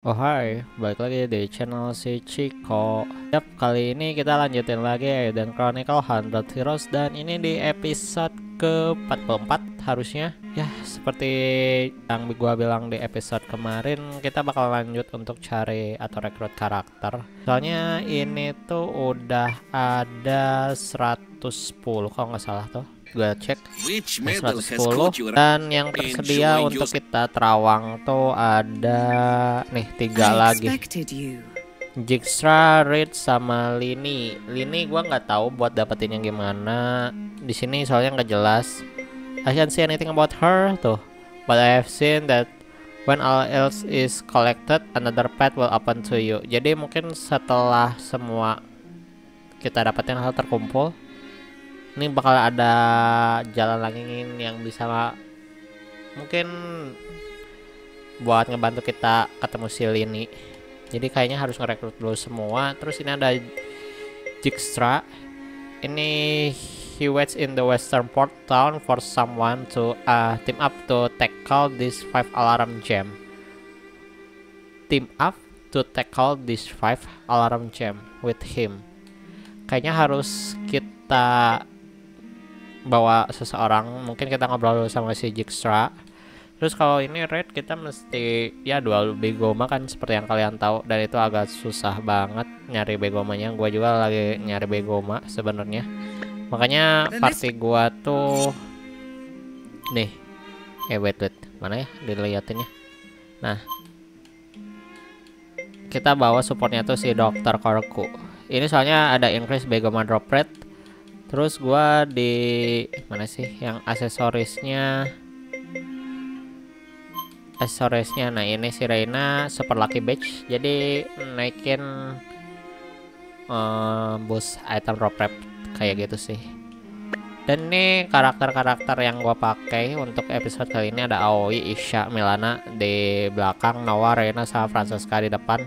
Oh hai, balik lagi di channel si Chico. Yap, kali ini kita lanjutin lagi dan Chronicle 100 Heroes. Dan ini di episode ke-44 harusnya. Ya, seperti yang gua bilang di episode kemarin Kita bakal lanjut untuk cari atau rekrut karakter. Soalnya ini tuh udah ada 110 kalau nggak salah tuh gue cek Which Nah, medal has 110 caught you dan yang tersedia untuk kita terawang tuh ada nih tiga lagi. Jigsaw, Reed sama Lini. Lini gua nggak tahu buat dapetinnya gimana. Di sini soalnya nggak jelas. I can't see anything about her tuh. But I have seen that when all else is collected, another path will open to you. Jadi mungkin setelah semua kita dapetin hal terkumpul, ini bakal ada jalan lagi yang bisa mungkin buat ngebantu kita ketemu si Lini. Jadi kayaknya harus ngerekrut dulu semua. Terus ini ada Jigstra ini he waits in the western port town for someone to uh, team up to tackle this five alarm jam. Team up to tackle this five alarm jam with him. Kayaknya harus kita bawa seseorang mungkin kita ngobrol dulu sama si Jigstra Terus kalau ini red kita mesti ya dual begoma kan seperti yang kalian tahu dan itu agak susah banget nyari begomanya. Gua juga lagi nyari begoma sebenarnya. Makanya party gua tuh nih. Eh wait wait, mana ya dilihatinnya. Nah. Kita bawa supportnya tuh si Dr. Korku. Ini soalnya ada increase begoma drop rate. Terus gua di mana sih yang aksesorisnya? Aksesorisnya nah ini si Reina super lucky badge jadi naikin eh, boost item drop rate kayak gitu sih. Dan ini karakter-karakter yang gua pakai untuk episode kali ini ada Aoi, Isha, Milana di belakang, Noah, Reina, sama Francesca di depan.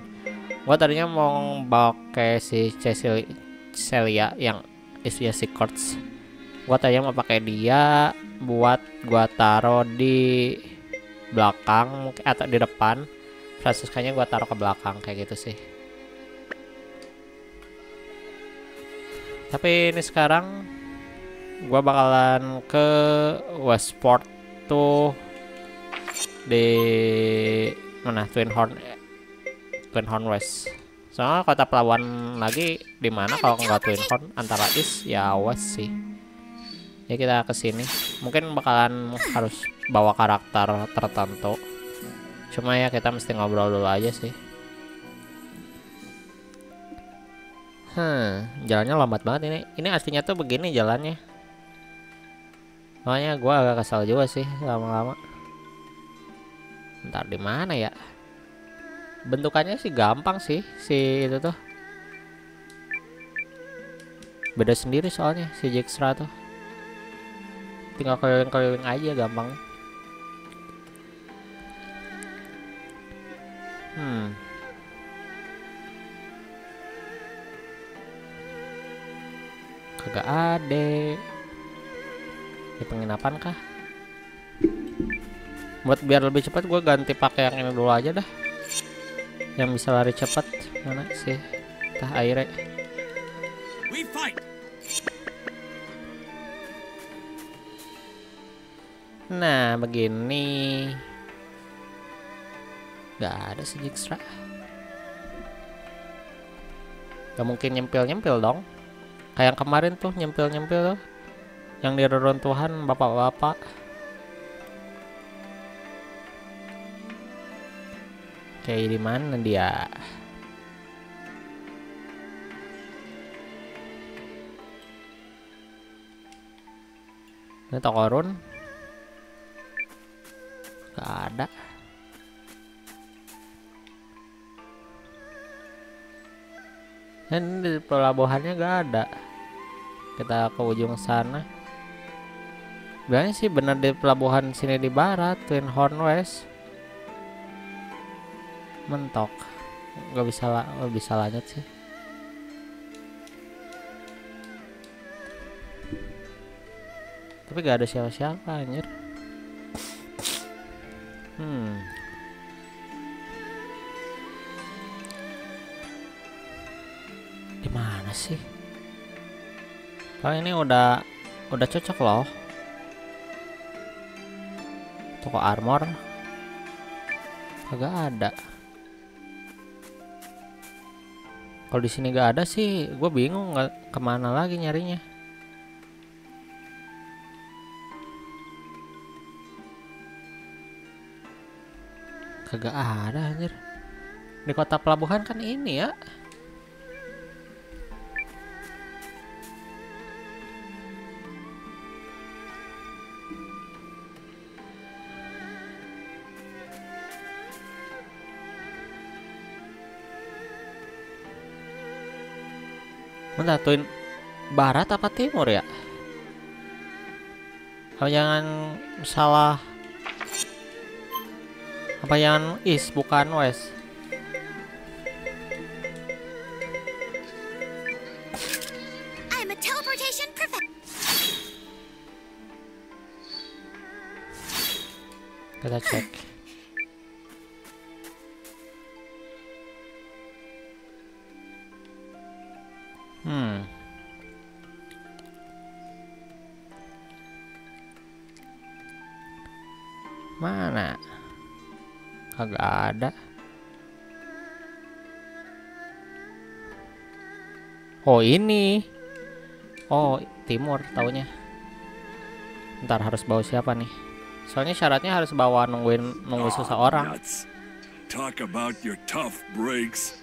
Gua tadinya mau pakai si Cecil Celia yang si Kurtz. Gua tadinya mau pakai dia buat gua taruh di belakang atau di depan. Franciscanya gua taruh ke belakang kayak gitu sih. Tapi ini sekarang gua bakalan ke Westport tuh di mana? Twin Horn Twin Horn West soalnya kota pelabuhan lagi di mana kalau nggak Twin Horn antara East ya West sih. Ya kita ke sini. Mungkin bakalan harus bawa karakter tertentu. Cuma ya kita mesti ngobrol dulu aja sih. Hmm jalannya lambat banget ini. Ini aslinya tuh begini jalannya. Makanya gua agak kesal juga sih lama-lama. Ntar di mana ya bentukannya sih gampang sih si itu tuh. Beda sendiri soalnya si Jixra tuh. Tinggal keliling-keliling aja gampang hmm. Kagak ada. Di penginapan kah? Buat biar lebih cepat gue ganti pakai yang ini dulu aja dah yang bisa lari cepat mana sih tah airnya fight. Nah, begini. Gak ada si Jigstra. Gak mungkin nyempil-nyempil dong. Kayak yang kemarin tuh nyempil-nyempil tuh. Yang di reruntuhan bapak-bapak. Kayak di mana dia? Ini toko run Gak ada. Dan di pelabuhannya gak ada. Kita ke ujung sana. Bilangnya sih bener di pelabuhan sini di barat, Twin Horn West mentok. Nggak bisa nggak bisa lanjut sih. Tapi gak ada siapa-siapa anjir. Hmm. Di mana sih? Kalau ini udah udah cocok loh. Toko armor. Agak ada. Kalau di sini gak ada sih, gue bingung nggak ke mana lagi nyarinya. Kagak ada anjir. Di kota pelabuhan kan ini ya. Bentar, Twin Barat apa Timur ya? Apa jangan salah Apa yang East bukan West? Kita cek Hmm Mana? Kagak ada. Oh ini. Oh timur taunya. Ntar harus bawa siapa nih? Soalnya syaratnya harus bawa nungguin nunggu Aw, seseorang. Talk about your tough breaks.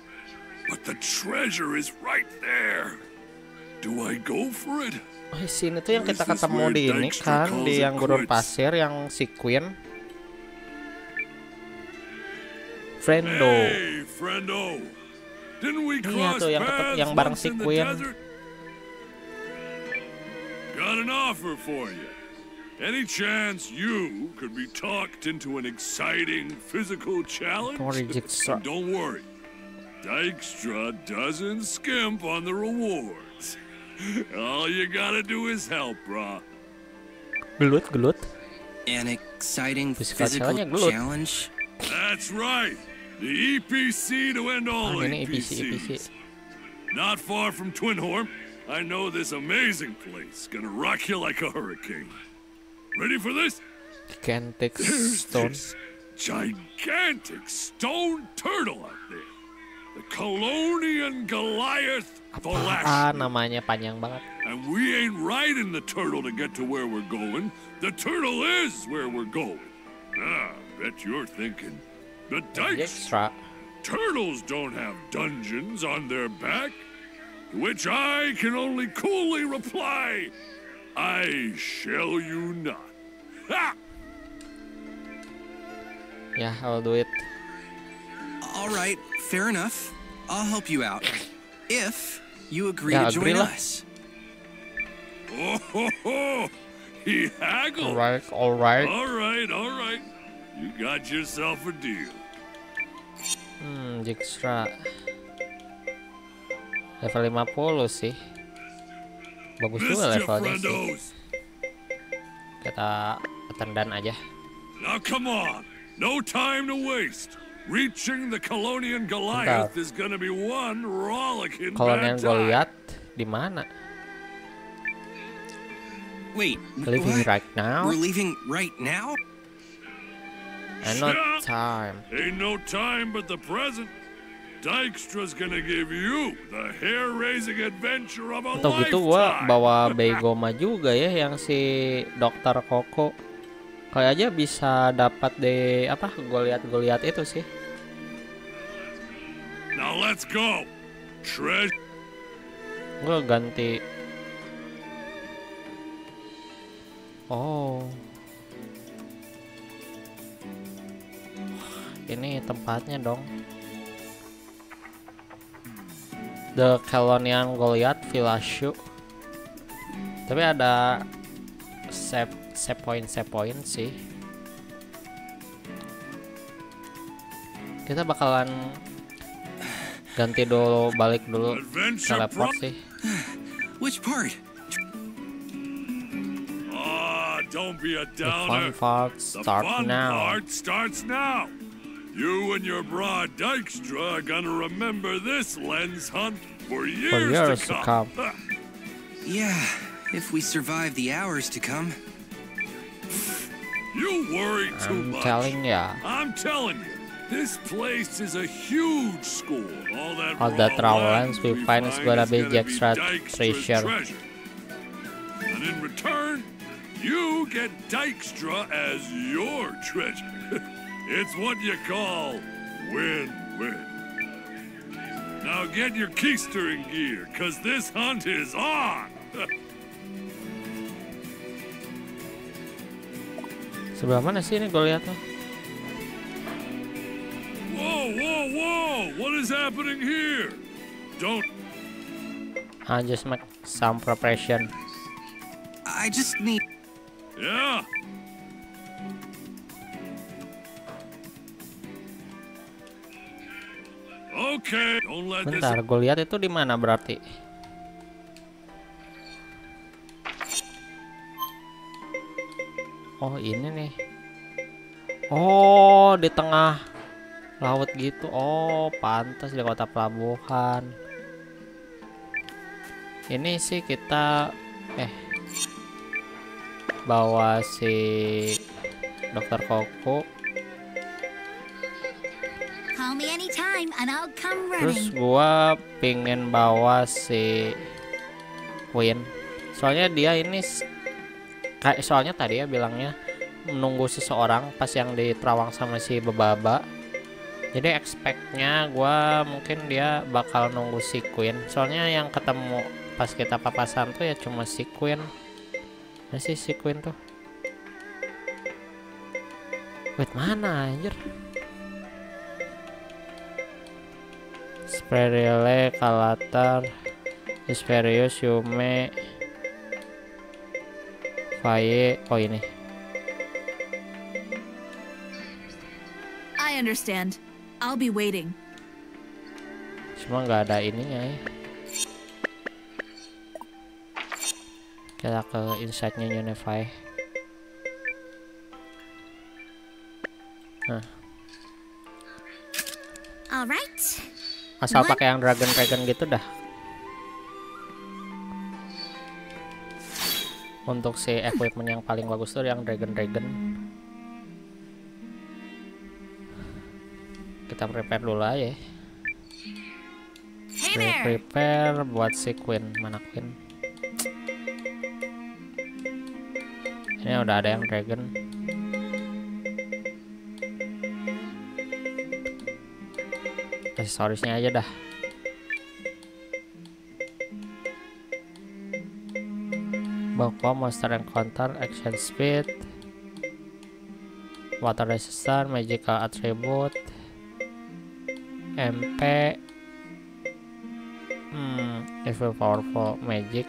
But the treasure is right there. Do I go for it? Oh, sini tuh yang kita ketemu di ini kan di yang gurun pasir yang si Queen. Friendo. Hey, friendo. Didn't we Iya tuh, yang paths yang bareng si Queen. Got an offer for you. Any chance you could be talked into an exciting physical challenge? Don't worry, Dykstra doesn't skimp on the rewards. All you gotta do is help, brah. Gelut gelut. An exciting Physical physical challenge-nya gelut. challenge? That's right. The EPC to end all Ah, EPCs. EPC EPC. Not far from Twinhorn, I know this amazing place. Gonna rock you like a hurricane. Ready for this? Gigantic There's Stone. this gigantic stone turtle out there. The Colonian Goliath Ah, namanya panjang banget. And we ain't riding the turtle to get to where we're going. The turtle is where we're going. Ah, bet you're thinking. The dikes Extra. turtles don't have dungeons on their back. To which I can only coolly reply, I shall you not. Ha! Yeah, I'll do it. All right, fair enough. I'll help you out. If you agree Yeah, to join agree us. Oh, ho, ho. he haggled. Alright, alright. All right, all right. You got yourself a deal. Hmm, Dijkstra. Level 50 sih. Bagus juga levelnya sih. Kita tendan aja. Now come on. No time to waste. Reaching the Colonian Goliath is gonna be one rollicking time. lihat di mana? Wait, Leaving what? right now? We're leaving right now? And not time. Ain't no time but the present. Dykstra's gonna give you the hair-raising adventure of a Atau gitu gua lifetime. bawa Begoma juga ya yang si Dokter Koko. Kayak aja bisa dapat di apa? Lihat itu sih. Now let's go. Treasure. Gue ganti. Oh. Ini tempatnya dong. The Colonial Goliath Village. Tapi ada save save point point sih. Kita bakalan ganti dulu balik dulu teleport sih. Which part? Ah, don't be a The fun downer. part The start fun now. part starts now. You and your broad Dykstra are gonna remember this lens hunt for years, For years to to come. come. Yeah, if we survive the hours to come. you worry too I'm much. telling ya. I'm telling you, this place is a huge school. All that, All that lens we find is gonna be Dijkstra treasure. And in return, you get Dykstra as your treasure. it's what you call win-win. Now get your keister in gear, cause this hunt is on! Sebelah mana sih ini gue lihat tuh? Whoa, whoa, whoa! What is happening here? Don't I just make some preparation. I just need. Yeah. Okay, don't let this Bentar, gue lihat itu di mana berarti? Oh ini nih. Oh di tengah laut gitu. Oh pantas di kota pelabuhan. Ini sih kita eh bawa si dokter Koko Terus gua pengen bawa si Win. Soalnya dia ini kayak soalnya tadi ya bilangnya menunggu seseorang pas yang di Terawang sama si Bebaba. Jadi expectnya gua mungkin dia bakal nunggu si Queen. Soalnya yang ketemu pas kita papasan tuh ya cuma si Queen. Masih si Queen tuh. Wait mana anjir? Sperile, Kalatar, Esperius, Yume, Faye, oh ini. I understand. I'll be waiting. Cuma nggak ada ininya ya. Kita ke insight-nya Unify. All right. Asal pakai yang Dragon Dragon gitu dah. Untuk si equipment yang paling bagus tuh yang Dragon Dragon. Kita prepare dulu aja. ya. There! prepare buat si Queen mana Queen ini udah ada yang dragon aksesorisnya aja dah Bawa monster encounter action speed water resistant magical attribute MP Hmm, evil powerful magic,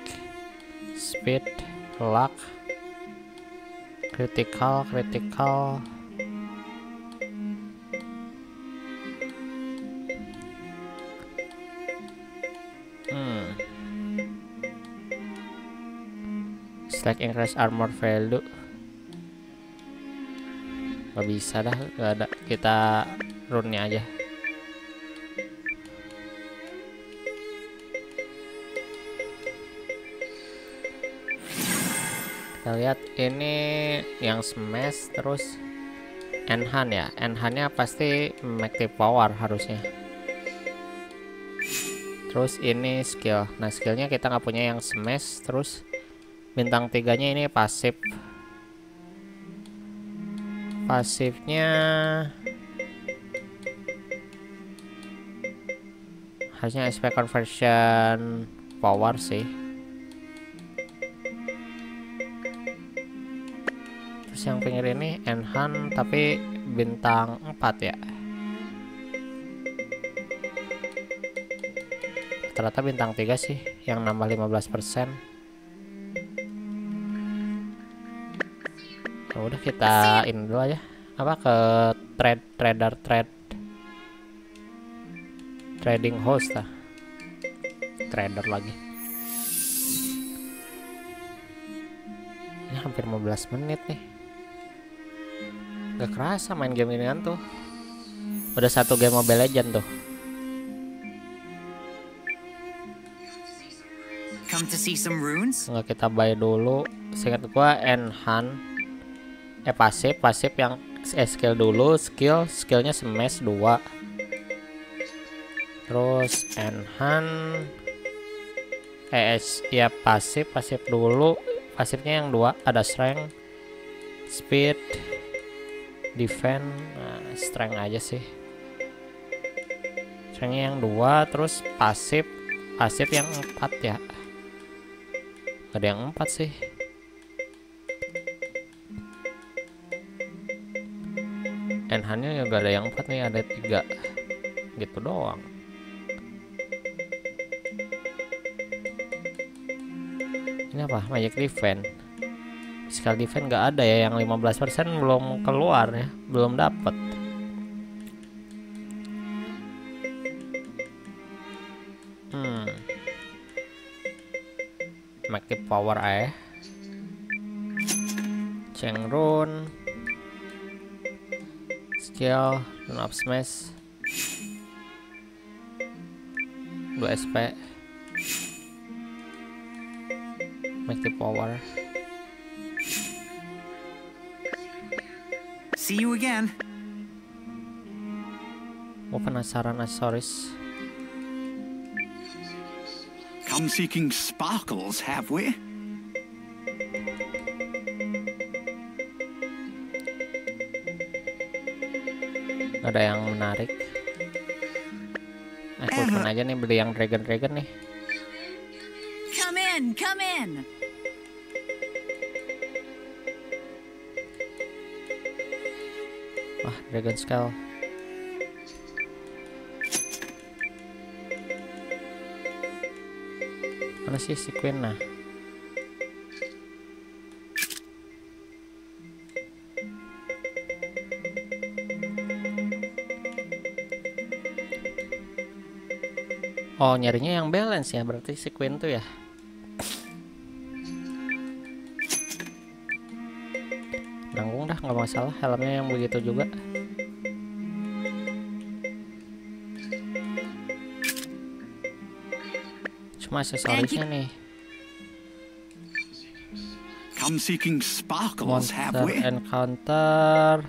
speed, luck, critical, critical. Hmm. Stack increase armor value. Gak bisa dah, gak ada. Kita rune aja. Lihat ini yang smash terus enhan ya. Enhannya pasti active power harusnya. Terus ini skill. Nah skillnya kita nggak punya yang smash terus bintang tiganya ini pasif. Pasifnya harusnya SP conversion power sih Ini enhan tapi bintang 4 ya. Ternyata bintang 3 sih yang nambah 15%. Ya udah kita ini dulu aja. Apa ke trade trader trade trading host lah. Trader lagi. Ini hampir 15 menit nih. Gak kerasa main game ini kan tuh Udah satu game Mobile Legend tuh. Come to see some runes? Nggak kita buy dulu. Seingat gua enhance eh pasif, pasif yang eh, skill dulu, skill, skillnya smash 2. Terus enhance eh es- ya pasif, pasif dulu. Pasifnya yang dua ada strength, speed, defense, nah, strength aja sih. Strengthnya yang dua, terus pasif, pasif yang empat ya. Ada yang empat sih. Enhannya juga ada yang empat nih, ada tiga. Gitu doang. Ini apa? Magic Defense. Physical Defense nggak ada ya, yang 15% belum keluar ya, belum dapet. Hmm. Make power eh. Chengrun. Skill dan up smash. 2 SP. Make the power. See you again. Gue penasaran aksesoris. Come seeking sparkles, have we? Ada yang menarik. Aku open aja nih beli yang dragon dragon nih. Dragon Skull. Mana sih si Queen nah? Oh, nyarinya yang balance ya, berarti si Queen tuh ya. Nanggung dah, nggak masalah. Helmnya yang begitu juga. Nih. Come seeking sparkles, have Monster we? encounter.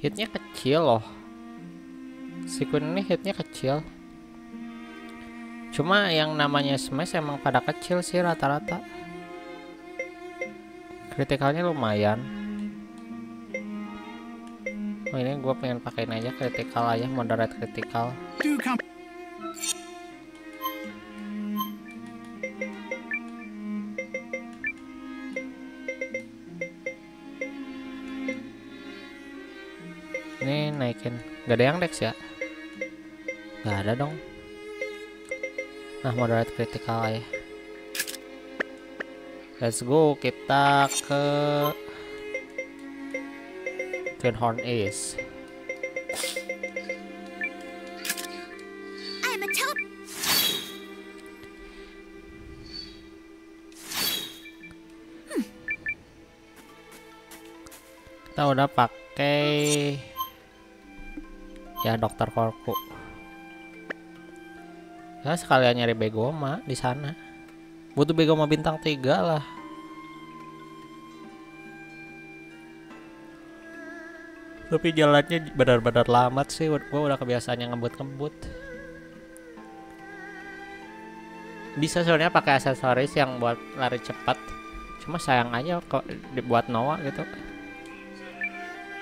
Hitnya kecil loh. Si Queen ini hitnya kecil. Cuma yang namanya smash emang pada kecil sih rata-rata. Kritikalnya lumayan. Oh ini gue pengen pakein aja kritikal aja moderate come. Ini naikin. Gak ada yang dex ya? Gak ada dong. Nah, moderate critical ya. Let's go, kita ke Twin Horn Ace. I'm a top. Kita udah pakai ya Dokter Korku. Ya sekalian nyari Begoma di sana. Butuh Begoma bintang 3 lah. Tapi jalannya benar-benar lambat sih. Gue udah kebiasaannya ngebut-ngebut. Bisa sebenarnya pakai aksesoris yang buat lari cepat. Cuma sayang aja kok dibuat Noah gitu.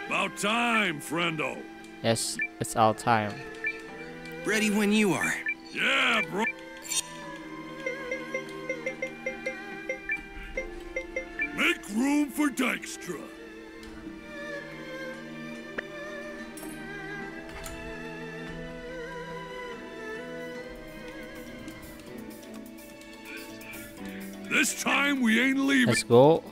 About time, friendo. Yes, it's all time. Ready when you are. Yeah, bro. Make room for Dykstra. This time we ain't leaving. Let's go.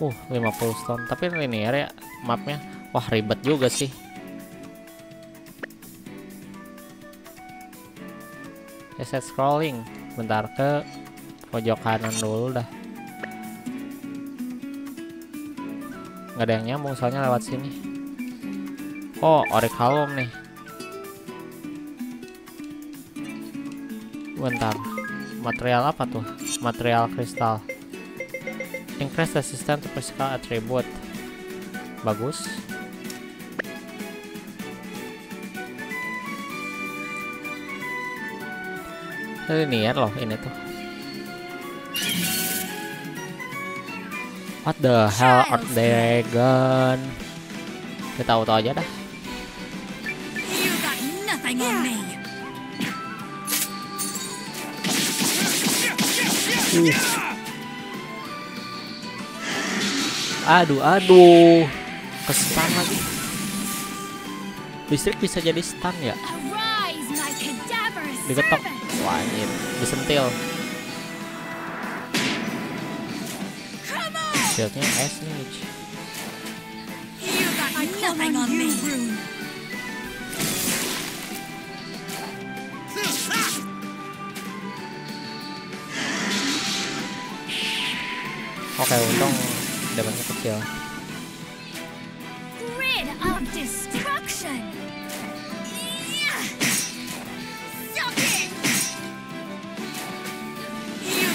Uh, 50 ton. Tapi linear ya mapnya. Wah, ribet juga sih. Reset scrolling. Bentar ke pojok kanan dulu dah. Gak ada yang nyambung soalnya lewat sini. Oh, orek halom nih. Bentar. Material apa tuh? Material kristal. Increase resistance to physical attribute. Bagus. Linear loh ini tuh. What the hell Earth Dragon kita auto aja dah aduh aduh. Kesan lagi. Listrik bisa jadi stun ya? Servant. wah anjir. Disentil. Shieldnya es nih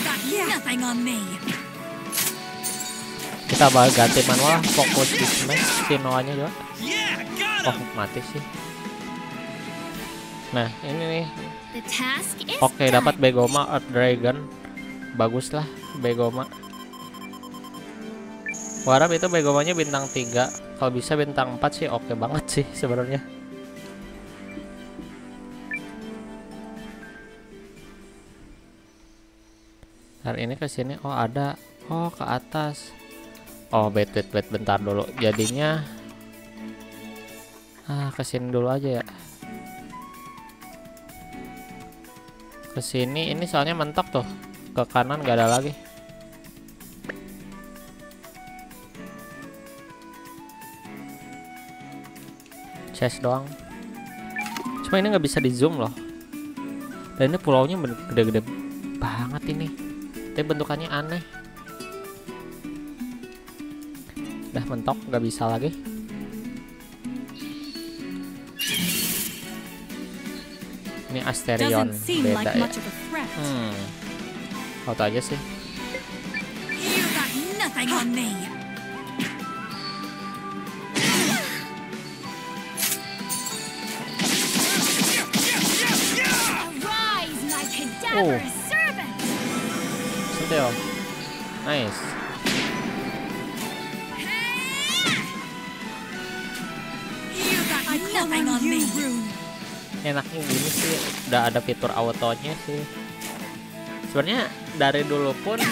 got nothing on me. kita bakal ganti manual fokus di smash si Noahnya juga. Oh mati sih. Nah ini nih. Oke done. dapat Begoma Earth Dragon. Bagus lah Begoma Gua harap itu Begomanya bintang 3 kalau bisa bintang 4 sih oke banget sih sebenarnya. Hari ini ke sini. Oh ada. Oh ke atas. Oh wait wait wait bentar dulu. Jadinya ah ke sini dulu aja ya. Ke sini ini soalnya mentok tuh. Ke kanan gak ada lagi chest doang. Cuma ini nggak bisa di zoom loh. Dan ini pulaunya gede-gede banget ini. Tapi bentukannya aneh. Udah mentok nggak bisa lagi. Ini Asterion beda ya. hmm. Auto aja sih Oh. servant. sentil nice. Enaknya gini sih udah ada fitur autonya sih. Sebenarnya dari dulu pun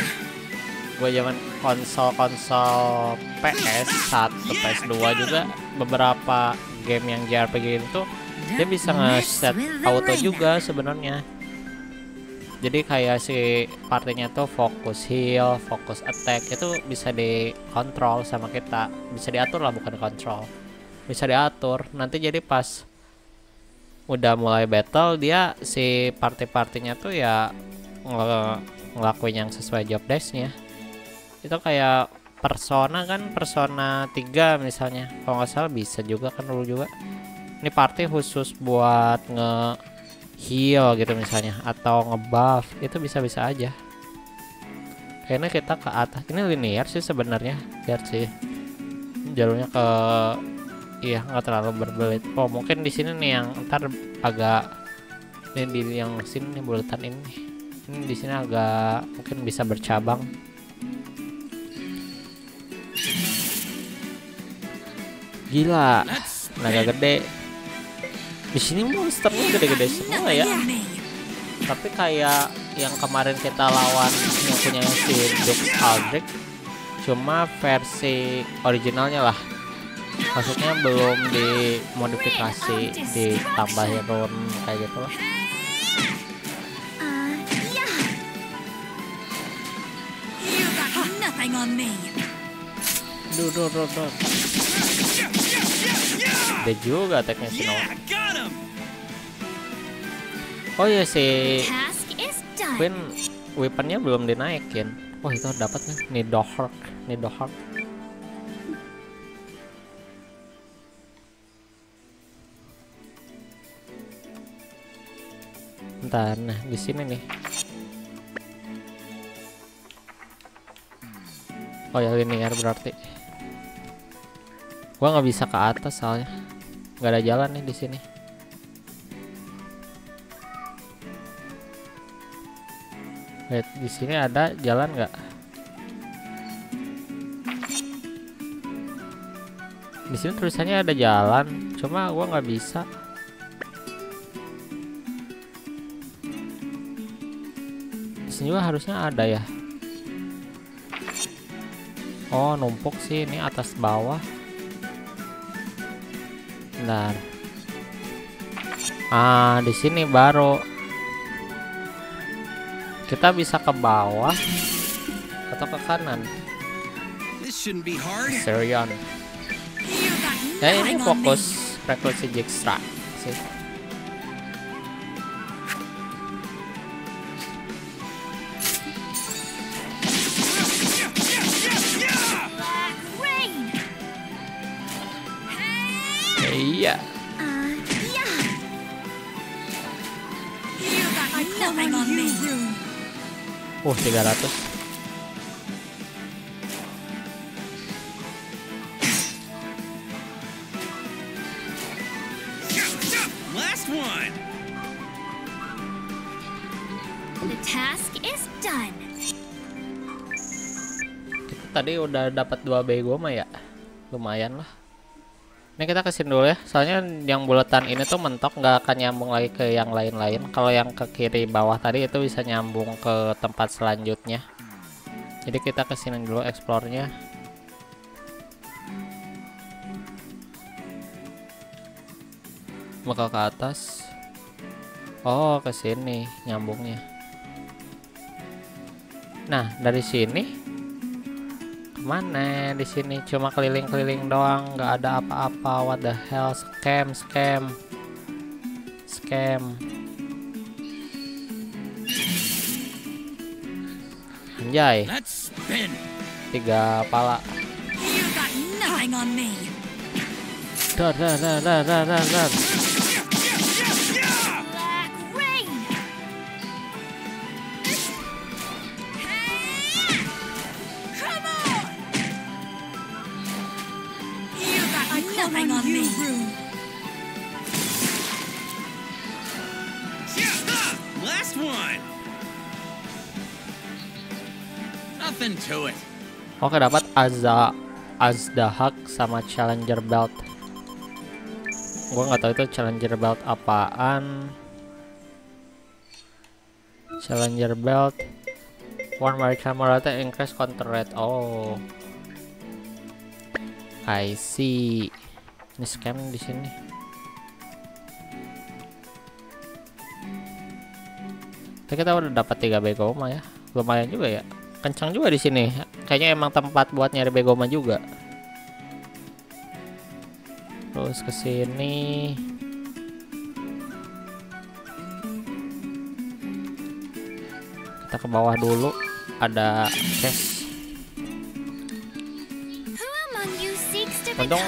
gue zaman konsol-konsol PS 1 PS2 juga beberapa game yang JRPG itu dia bisa nge-set auto juga sebenarnya jadi kayak si partinya tuh fokus heal, fokus attack itu bisa dikontrol sama kita. Bisa diatur lah bukan kontrol bisa diatur. Nanti jadi pas udah mulai battle dia si party-partinya tuh ya nge- ngelakuin yang sesuai job desk-nya. Itu kayak persona kan persona 3 misalnya. Kalau nggak salah bisa juga kan dulu juga. Ini party khusus buat nge heal gitu misalnya atau ngebuff itu bisa-bisa aja. Kayaknya kita ke atas ini linear sih sebenarnya lihat sih. Jalurnya ke iya nggak terlalu berbelit. Oh mungkin di sini nih yang ntar agak ini di yang sini nih bulatan ini ini di sini agak mungkin bisa bercabang. Gila naga gede di sini monsternya gede-gede semua ya. Tapi kayak yang kemarin kita lawan yang punya si Dux Aldrich cuma versi originalnya lah. Maksudnya belum dimodifikasi ditambahin rune kayak gitu lah. On me. duh duh duh duh gede juga attacknya Snow oh iya si Queen weaponnya belum dinaikin. Wah oh, itu dapat nih. Nidohork Nidohork Bentar, nah di sini nih. Oh ya linear berarti. Gua nggak bisa ke atas soalnya nggak ada jalan nih di sini. Wait, di sini ada jalan nggak? Di sini tulisannya ada jalan, cuma gua nggak bisa. Di sini juga harusnya ada ya. Oh, numpuk sih ini atas bawah. Bentar. Ah, di sini baru kita bisa ke bawah atau ke kanan. Serion. Ya ini fokus rekrutasi Jigsaw sih. Uh 300. Last one. The task is done. Kita tadi udah dapat dua bego mah ya. Lumayan lah. Ini kita ke sini dulu ya. Soalnya yang bulatan ini tuh mentok nggak akan nyambung lagi ke yang lain-lain. Kalau yang ke kiri bawah tadi itu bisa nyambung ke tempat selanjutnya. Jadi kita ke sini dulu explore-nya. Bakal ke atas. Oh, ke sini nyambungnya. Nah, dari sini ke mana di sini cuma keliling-keliling doang. Nggak ada apa-apa. What the hell? Scam scam. Scam. Anjay. Tiga pala. Dar dar dar dar dar dar oke dapat Azza Azdahak sama Challenger Belt. Gua nggak tahu itu Challenger Belt apaan. Challenger Belt. One Maritime Morata increase counter rate. Oh. I see. Ini scam di sini. Tapi kita udah dapat tiga begoma ya. Lumayan juga ya kencang juga di sini. Kayaknya emang tempat buat nyari begoma juga. Terus ke sini. Kita ke bawah dulu. Ada chest. Untung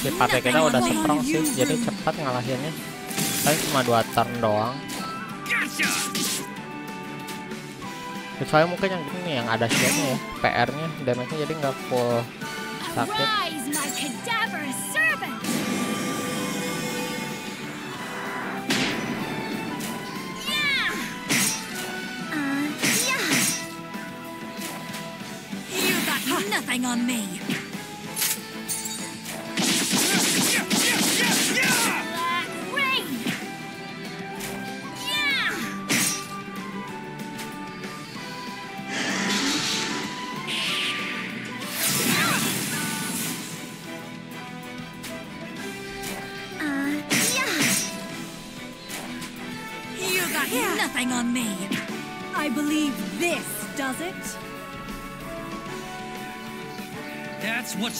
si partai kita udah strong sih jadi cepat ngalahinnya. Tapi cuma dua turn doang Gotcha. kecuali mungkin yang ini yang ada shieldnya ya PR nya damage nya jadi nggak full sakit! Uh, nothing on me.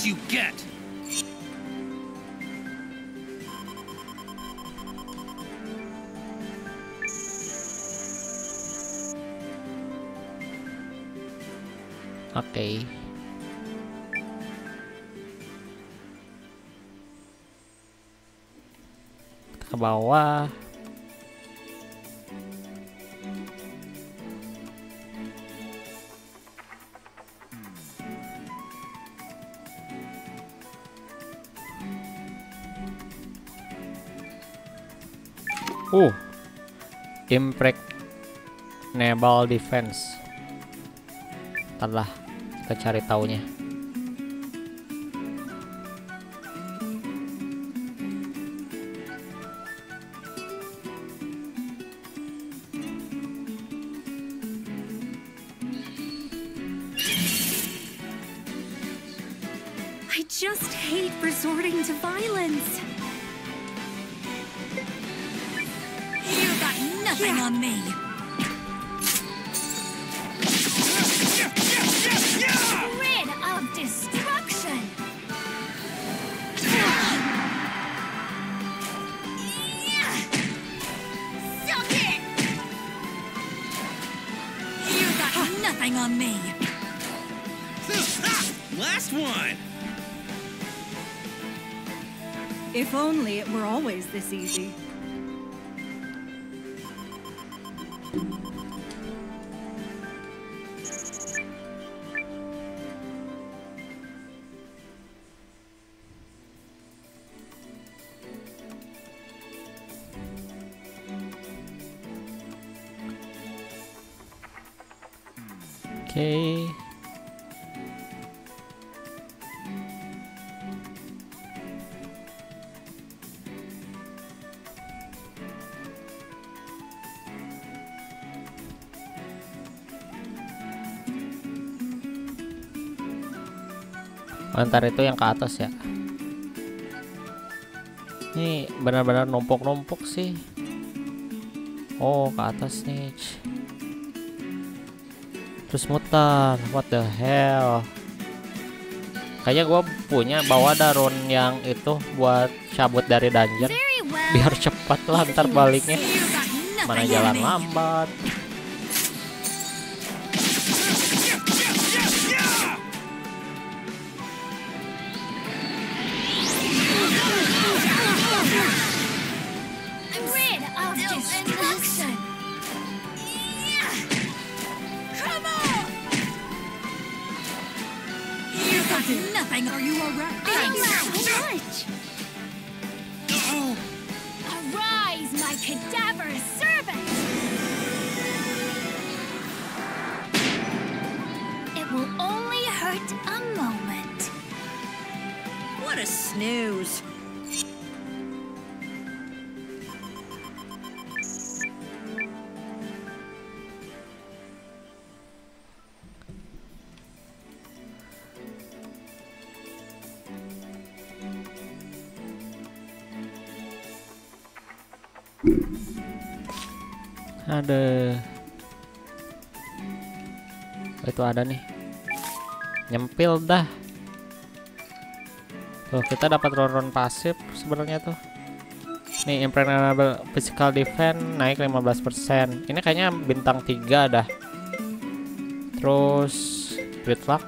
What you get. Kita ke bawah Uh. Impregnable defense. Ntar kita cari taunya. Me. Last one! If only it were always this easy. Antar itu yang ke atas ya. Ini benar-benar numpuk-numpuk sih. Oh, ke atas nih. Terus muter. What the hell? Kayaknya gue punya bawa darun yang itu buat cabut dari dungeon biar cepat lah ntar baliknya. Mana jalan lambat. Itu ada nih. Nyempil dah. Tuh, kita dapat ron pasif sebenarnya tuh. Nih, impregnable physical defense naik 15%. Ini kayaknya bintang 3 dah. Terus grid luck.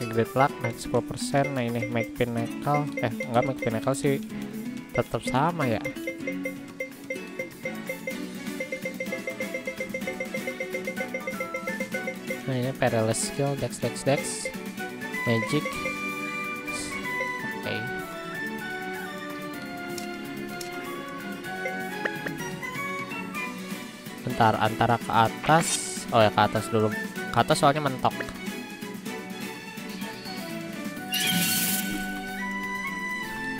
Grid luck naik 10%. Nah, ini make pinnacle. Eh, enggak make pinnacle sih. Tetap sama ya. Perilous skill, dex, dex, dex, magic. Oke. Bentar, antara ke atas. Oh ya ke atas dulu. Ke atas soalnya mentok.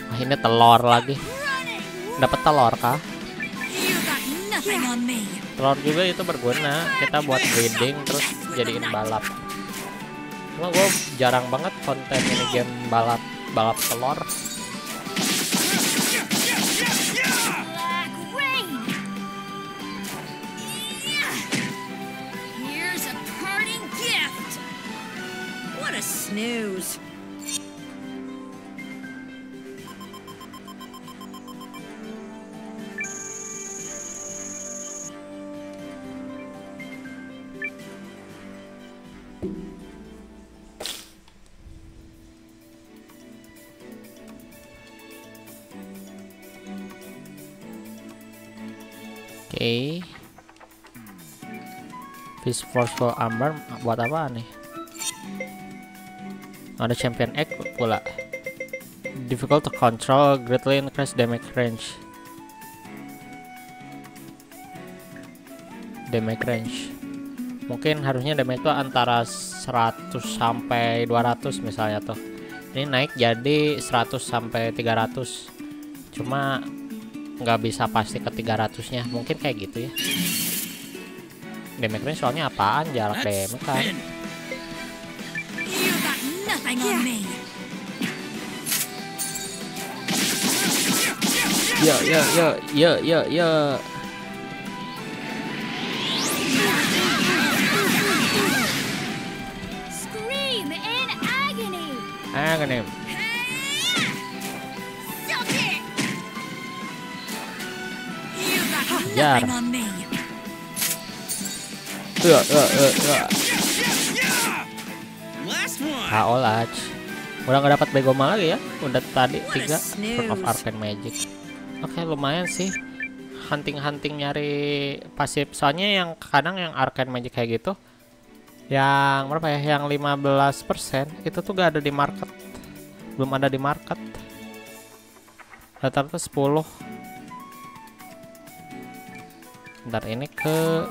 Ah ini telur lagi. Dapat telur kah? Telur juga itu berguna. Kita buat breeding terus jadiin balap. Cuma gue jarang banget konten ini game balap balap telur. Black Fish Forceful Armor buat apa nih? Ada champion egg pula. Difficult to control greatly increase damage range. Damage range. Mungkin harusnya damage itu antara 100 sampai 200 misalnya tuh. Ini naik jadi 100 sampai 300 cuma nggak bisa pasti ke 300 nya mungkin kayak gitu ya damage range soalnya apaan? Jarak damage kan? ya ya ya ya ya ya. Scream in agony! Jar. Me. ya ya ya ya one. KO lah udah nggak dapat begoma lagi ya? Udah tadi tiga Fruit of. Arcane Magic. Oke lumayan sih. Hunting-hunting nyari pasif. Soalnya yang kadang yang Arcane Magic kayak gitu yang berapa ya? Yang 15% itu tuh gak ada di market. Belum ada di market. Rata-rata 10 ntar ini ke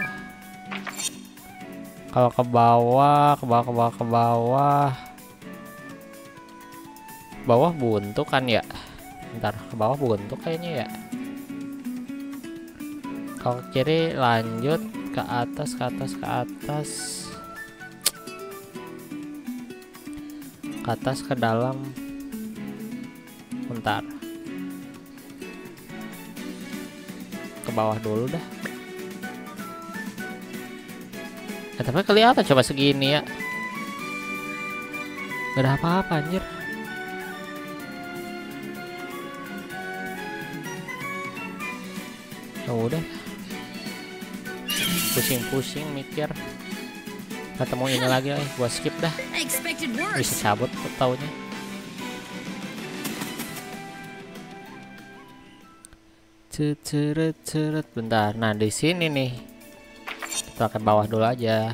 kalau ke bawah ke bawah ke bawah ke bawah. Bawah buntu kan ya? Ntar ke bawah buntu kayaknya ya. Kalau ke kiri lanjut ke atas ke atas ke atas. Ke atas ke dalam. Bentar. Ke bawah dulu dah Eh, tapi kelihatan coba segini ya. Gak ada apa-apa anjir. Ya udah. Pusing-pusing mikir. Ketemu ini lagi eh. Gua skip dah. Bisa cabut taunya. Ceret ceret. Bentar. Nah, di sini nih. Kita ke bawah dulu aja.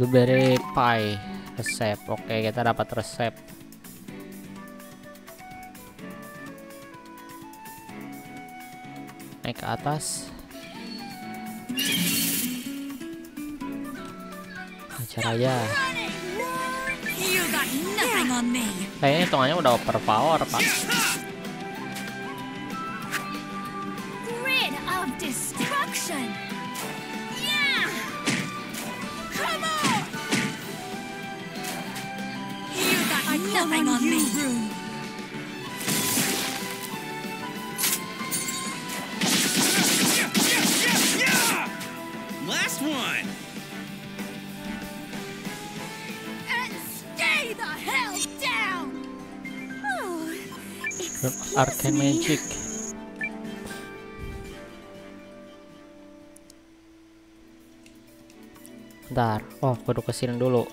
Blueberry pie resep. Oke, kita dapat resep. Naik ke atas. Acara Kayaknya hitungannya udah overpower, Pak. Grid of destruction! Yeah. Come on. You got nothing on me. Arcane. Magic. Bentar. Oh, kudu ke sini dulu.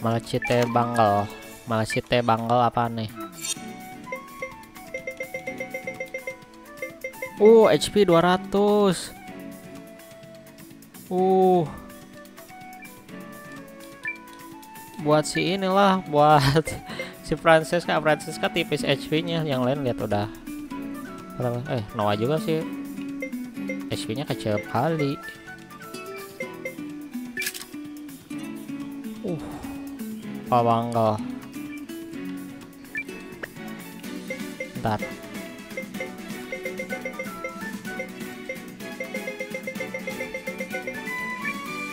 Malah cite banggal. Malah cite banggal apa nih? Uh, HP 200. Uh. Buat si inilah, buat si Francesca Francesca tipis HP-nya yang lain lihat udah eh Noah juga sih. HP-nya kecil kali. Uh Pak Bangga ntar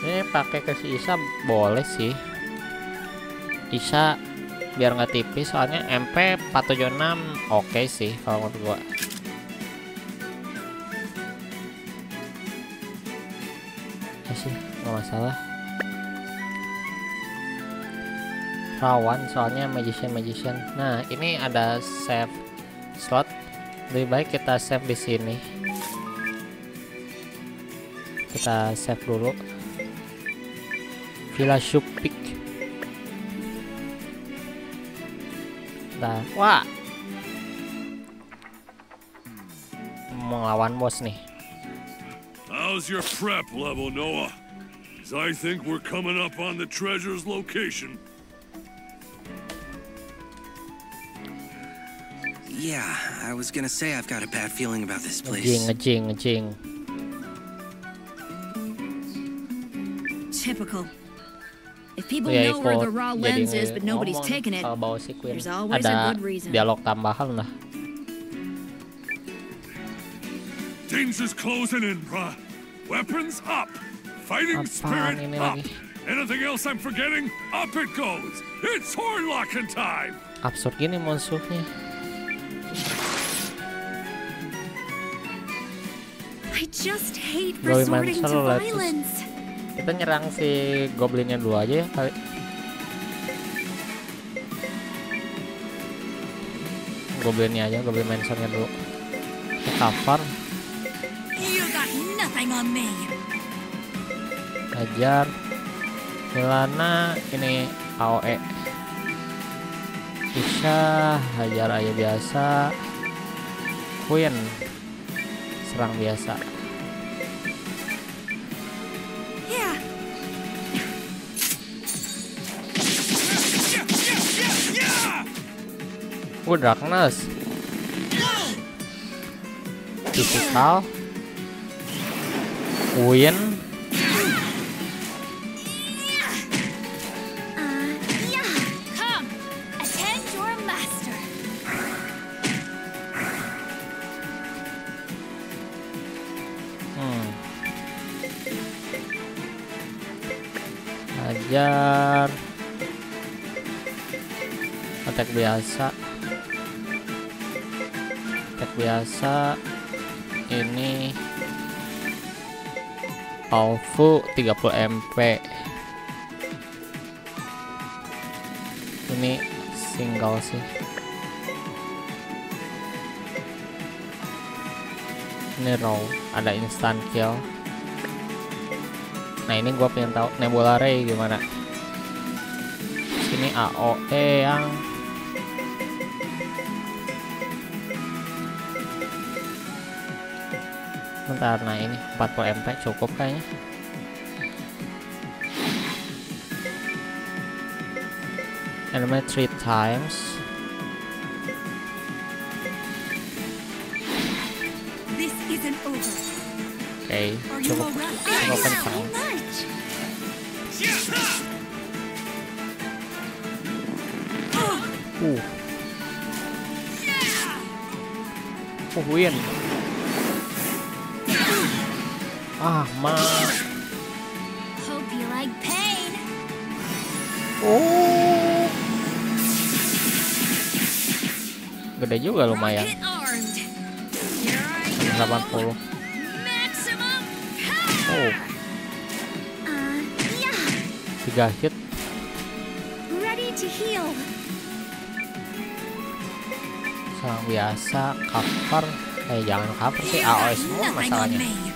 ini pakai ke si Isa boleh sih. Isa biar nggak tipis soalnya MP 476 oke sih kalau menurut gua. Ya sih? Nggak masalah rawan soalnya magician magician nah ini ada save slot. Lebih baik kita save di sini. Kita save dulu. Villa Shupik kita. Wah. Bos nih. How's your prep level, Noah? Cause I think we're coming up on the treasure's location. Yeah, I was gonna say I've got a bad feeling about this place. Ngejing, ngejing, ngejing. Typical. If people Ya, know where the raw lens is, but nobody's ngomong taking it, kalau bawa si Queen. there's always a Ada good reason. dialog tambahan lah. Danger's closing in, bruh. Weapons up. Fighting Apaan spirit ini up. lagi? Anything else I'm forgetting? Up it goes. It's horn locking time. Absurd gini musuhnya. I just hate Going resorting to mental, let's just- violence. Kita nyerang si goblinnya dulu aja ya kali. Goblinnya aja, goblin mansionnya dulu. Kita cover, hajar. Milana ini AOE. Isha hajar aja biasa. Queen serang biasa. Oh, darkness. Physical. Win. Yeah. Come, attend your master. Hmm. Attack biasa. Biasa. Ini Alfu 30 MP. Ini single sih. Ini raw, ada instant kill. Nah ini gua pengen tahu Nebula Ray gimana. Sini AOE yang Nah ini 40 MP cukup kayaknya. Enemy three times. this isn't over. Oke, you cukup cukup kencang. Uh. Oh, win. Ah, ma. Hope you like pain. Oh. Gede juga lumayan. Go. 80. Maximum Oh, Uh, tiga hit. Ready to heal. Serang biasa, cover. Eh, jangan cover sih. AOE semua masalahnya.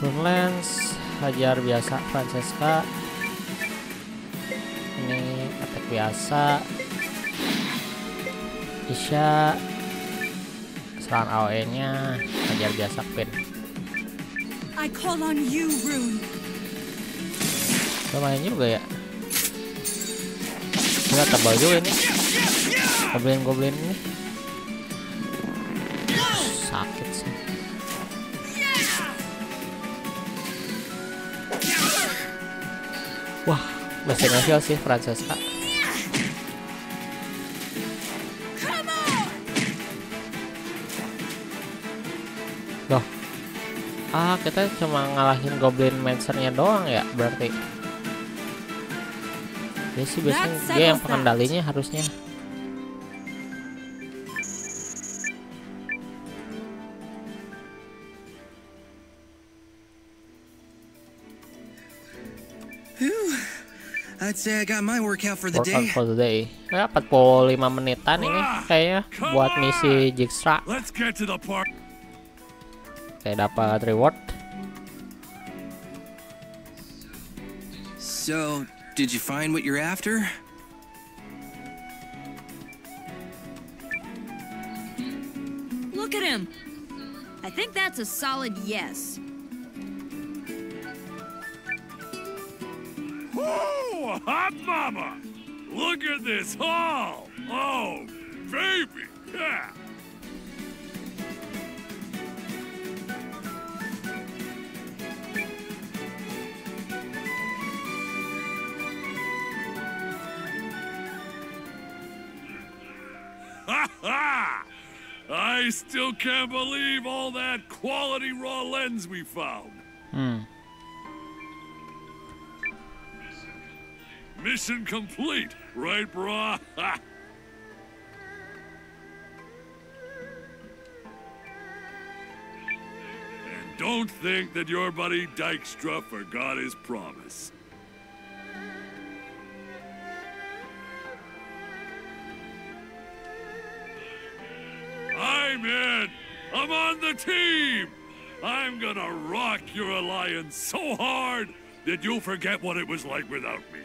Me. Rune Lens, hajar biasa Francesca. Ini attack biasa. Isha serangan AOE-nya hajar biasa Queen. I call on you, Rune. Lumayan juga ya. Enggak tebal juga ini. Goblin-goblin ini. Sakit sih. Masih ngefeel sih Francesca. Loh. Ah, kita cuma ngalahin Goblin Mancernya doang ya berarti. Dia sih biasanya dia yang pengendalinya harusnya. I'd say I got my workout for the Workout day. for the day. Ya, 45 menitan ini kayaknya buat misi Jigsaw. Let's get to the park. Kayak dapat reward. So, did you find what you're after? Look at him. I think that's a solid yes. Whoa, hot mama! Look at this haul! Oh, baby. Yeah. Ha ha! I still can't believe all that quality raw lens we found. Hmm. Mission complete, right, brah? And don't think that your buddy Dykstra forgot his promise. I'm in! I'm on the team! I'm gonna rock your alliance so hard that you'll forget what it was like without me.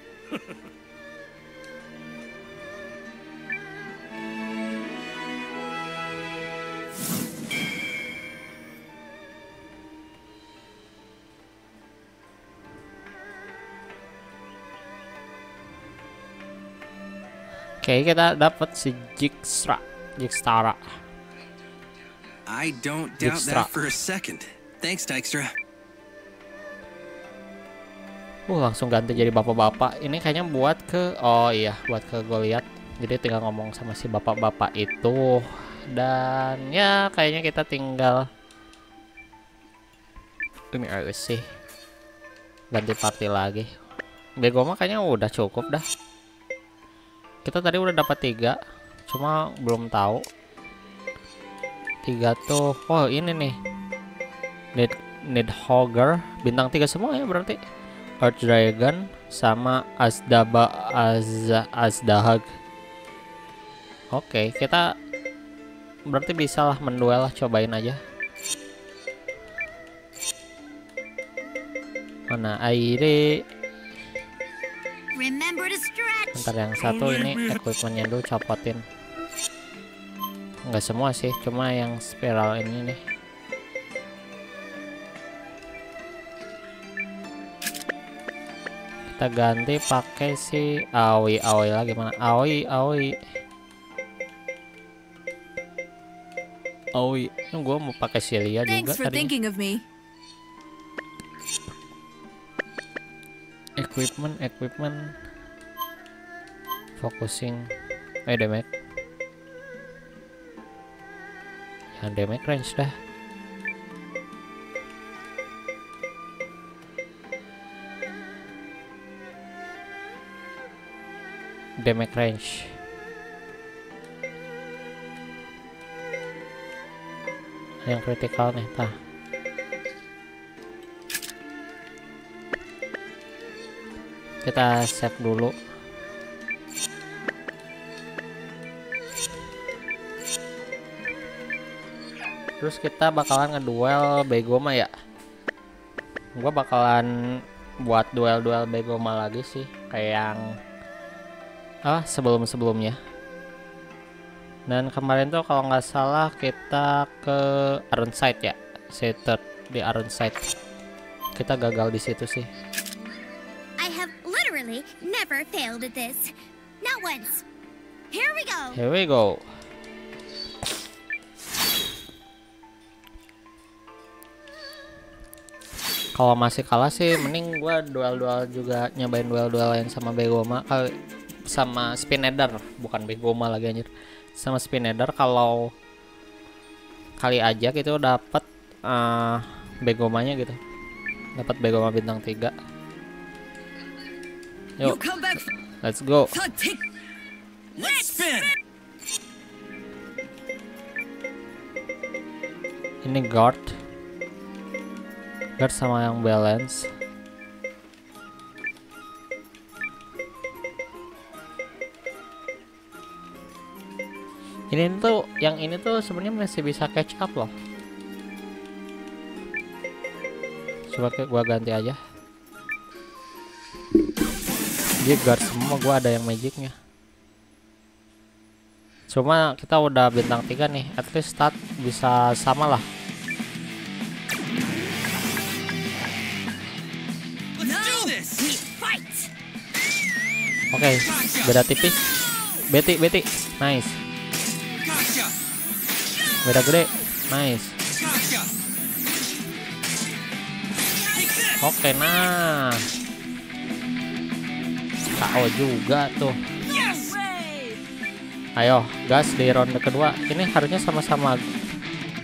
Oke, kita dapat si Jigstra. Jigstara. I don't doubt Dijkstra. that for a second. Thanks, Dykstra. Uh, langsung ganti jadi bapak-bapak. Ini kayaknya buat ke oh iya, buat ke Goliath. Jadi tinggal ngomong sama si bapak-bapak itu. Dan ya kayaknya kita tinggal ini harus sih ganti party lagi. Bego mah kayaknya udah cukup dah. Kita tadi udah dapat tiga, cuma belum tahu. Tiga tuh, oh ini nih. Need Need Hogger bintang tiga semua ya berarti. Earth Dragon sama Asdaba Az Azdahag. Oke, kita berarti bisa lah menduel lah, cobain aja. Mana Aire? Ntar yang satu ini equipmentnya dulu copotin. Enggak semua sih, cuma yang spiral ini nih. Kita ganti pakai si Aoi Aoi lagi mana? Aoi Aoi. Aoi, ini gua mau pakai Celia juga tadi. Equipment, equipment. Focusing. Eh, damage. Yang damage range dah. Damage range. Yang kritikal nih, tah. Kita save dulu. Terus kita bakalan ngeduel Begoma ya. Gua bakalan buat duel-duel Begoma lagi sih, kayak yang ah sebelum-sebelumnya. Dan kemarin tuh kalau nggak salah kita ke Ironside ya, Setter di Ironside. Kita gagal di situ sih. I have literally never failed at this. Not once. Here we go. Here we go. Kalau masih kalah sih, mending gua duel-duel juga nyobain duel-duel yang sama Begoma, eh, sama Spineder, bukan Begoma lagi anjir. Sama Spineder kalau kali aja gitu dapat eh, Begomanya gitu. Dapat Begoma bintang 3. You Yuk, let's go. Ini guard. Guard sama yang balance. Ini tuh, yang ini tuh sebenarnya masih bisa catch up loh. Coba gua ganti aja. Dia guard semua, gua ada yang magicnya. Cuma kita udah bintang 3 nih, at least stat bisa sama lah. Oke, beda tipis. Beti, beti. Nice. Beda gede. Nice. Oke, nah. KO juga tuh. Ayo, gas di ronde kedua. Ini harusnya sama-sama.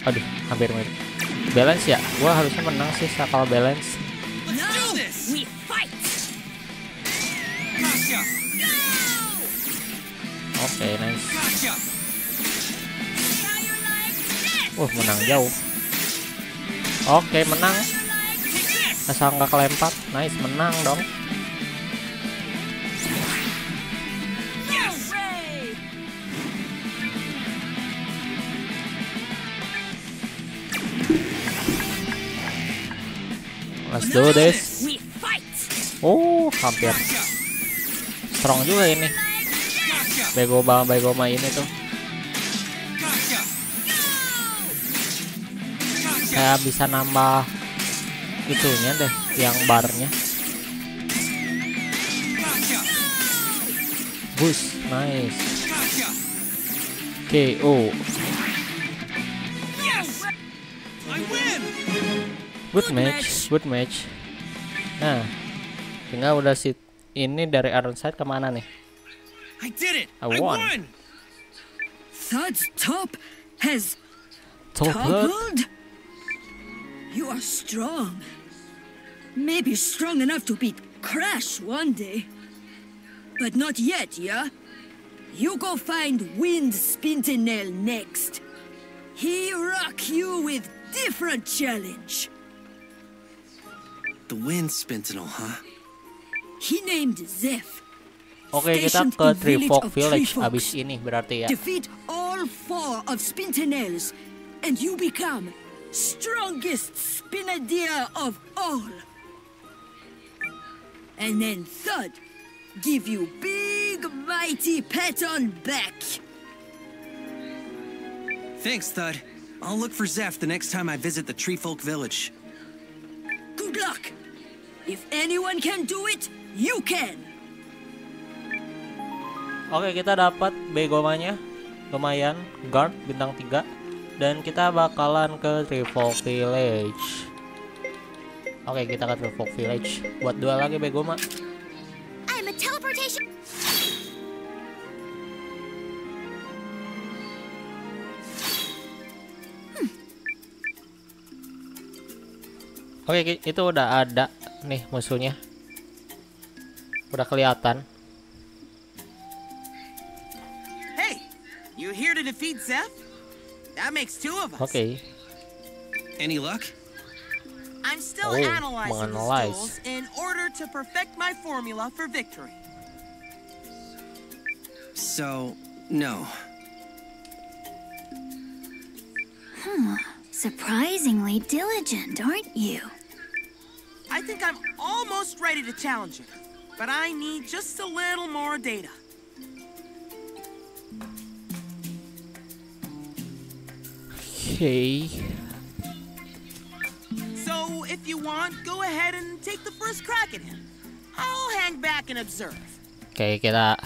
Aduh, hampir mirip. Balance ya? Gua harusnya menang sih kalau balance. Oke, nice. Uh, menang jauh. Oke, menang. Asal nggak kelempar. Nice, menang dong. Let's do this. Oh, hampir. Strong juga ini. Bego bang bego ma ini Kayak bisa nambah itunya deh, yang barnya. Boost, nice. KO. Good match, good match. Nah, tinggal udah si ini dari Iron Side ke mana nih? I did it. I won. Thud's top has Toppled? toppled? You are strong. Maybe strong enough to beat Crash one day. But not yet, yeah? You go find Wind Spintinel next. He rock you with different challenge. The wind spintinel, huh? He named Zeph. Oke, kita ke in village Trifork Village abis ini berarti ya. Defeat all four of Spintinels, and you become strongest Spinadier of all. And then Thud give you big mighty pat on back. Thanks, Thud. I'll look for Zeph the next time I visit the Treefolk village. Good luck. If anyone can do it, you can. Oke, kita dapat begomanya. Lumayan, guard bintang 3 dan kita bakalan ke Trifork Village. Oke, kita ke Trifork Village. Buat dua lagi begoma. I'm a teleportation. Oke, itu udah ada nih musuhnya. Udah kelihatan. Hey, you here to defeat Zeph? That makes two of us. Okay. Any luck? I'm still Oh, analyzing the menganalyze. stools in order to perfect my formula for victory. So, no. Hmm. Surprisingly diligent, aren't you? I think I'm almost ready to challenge you, but I need just a little more data. Oke. So, if you want, go ahead and take the first crack at him. I'll hang back and observe. Oke, kita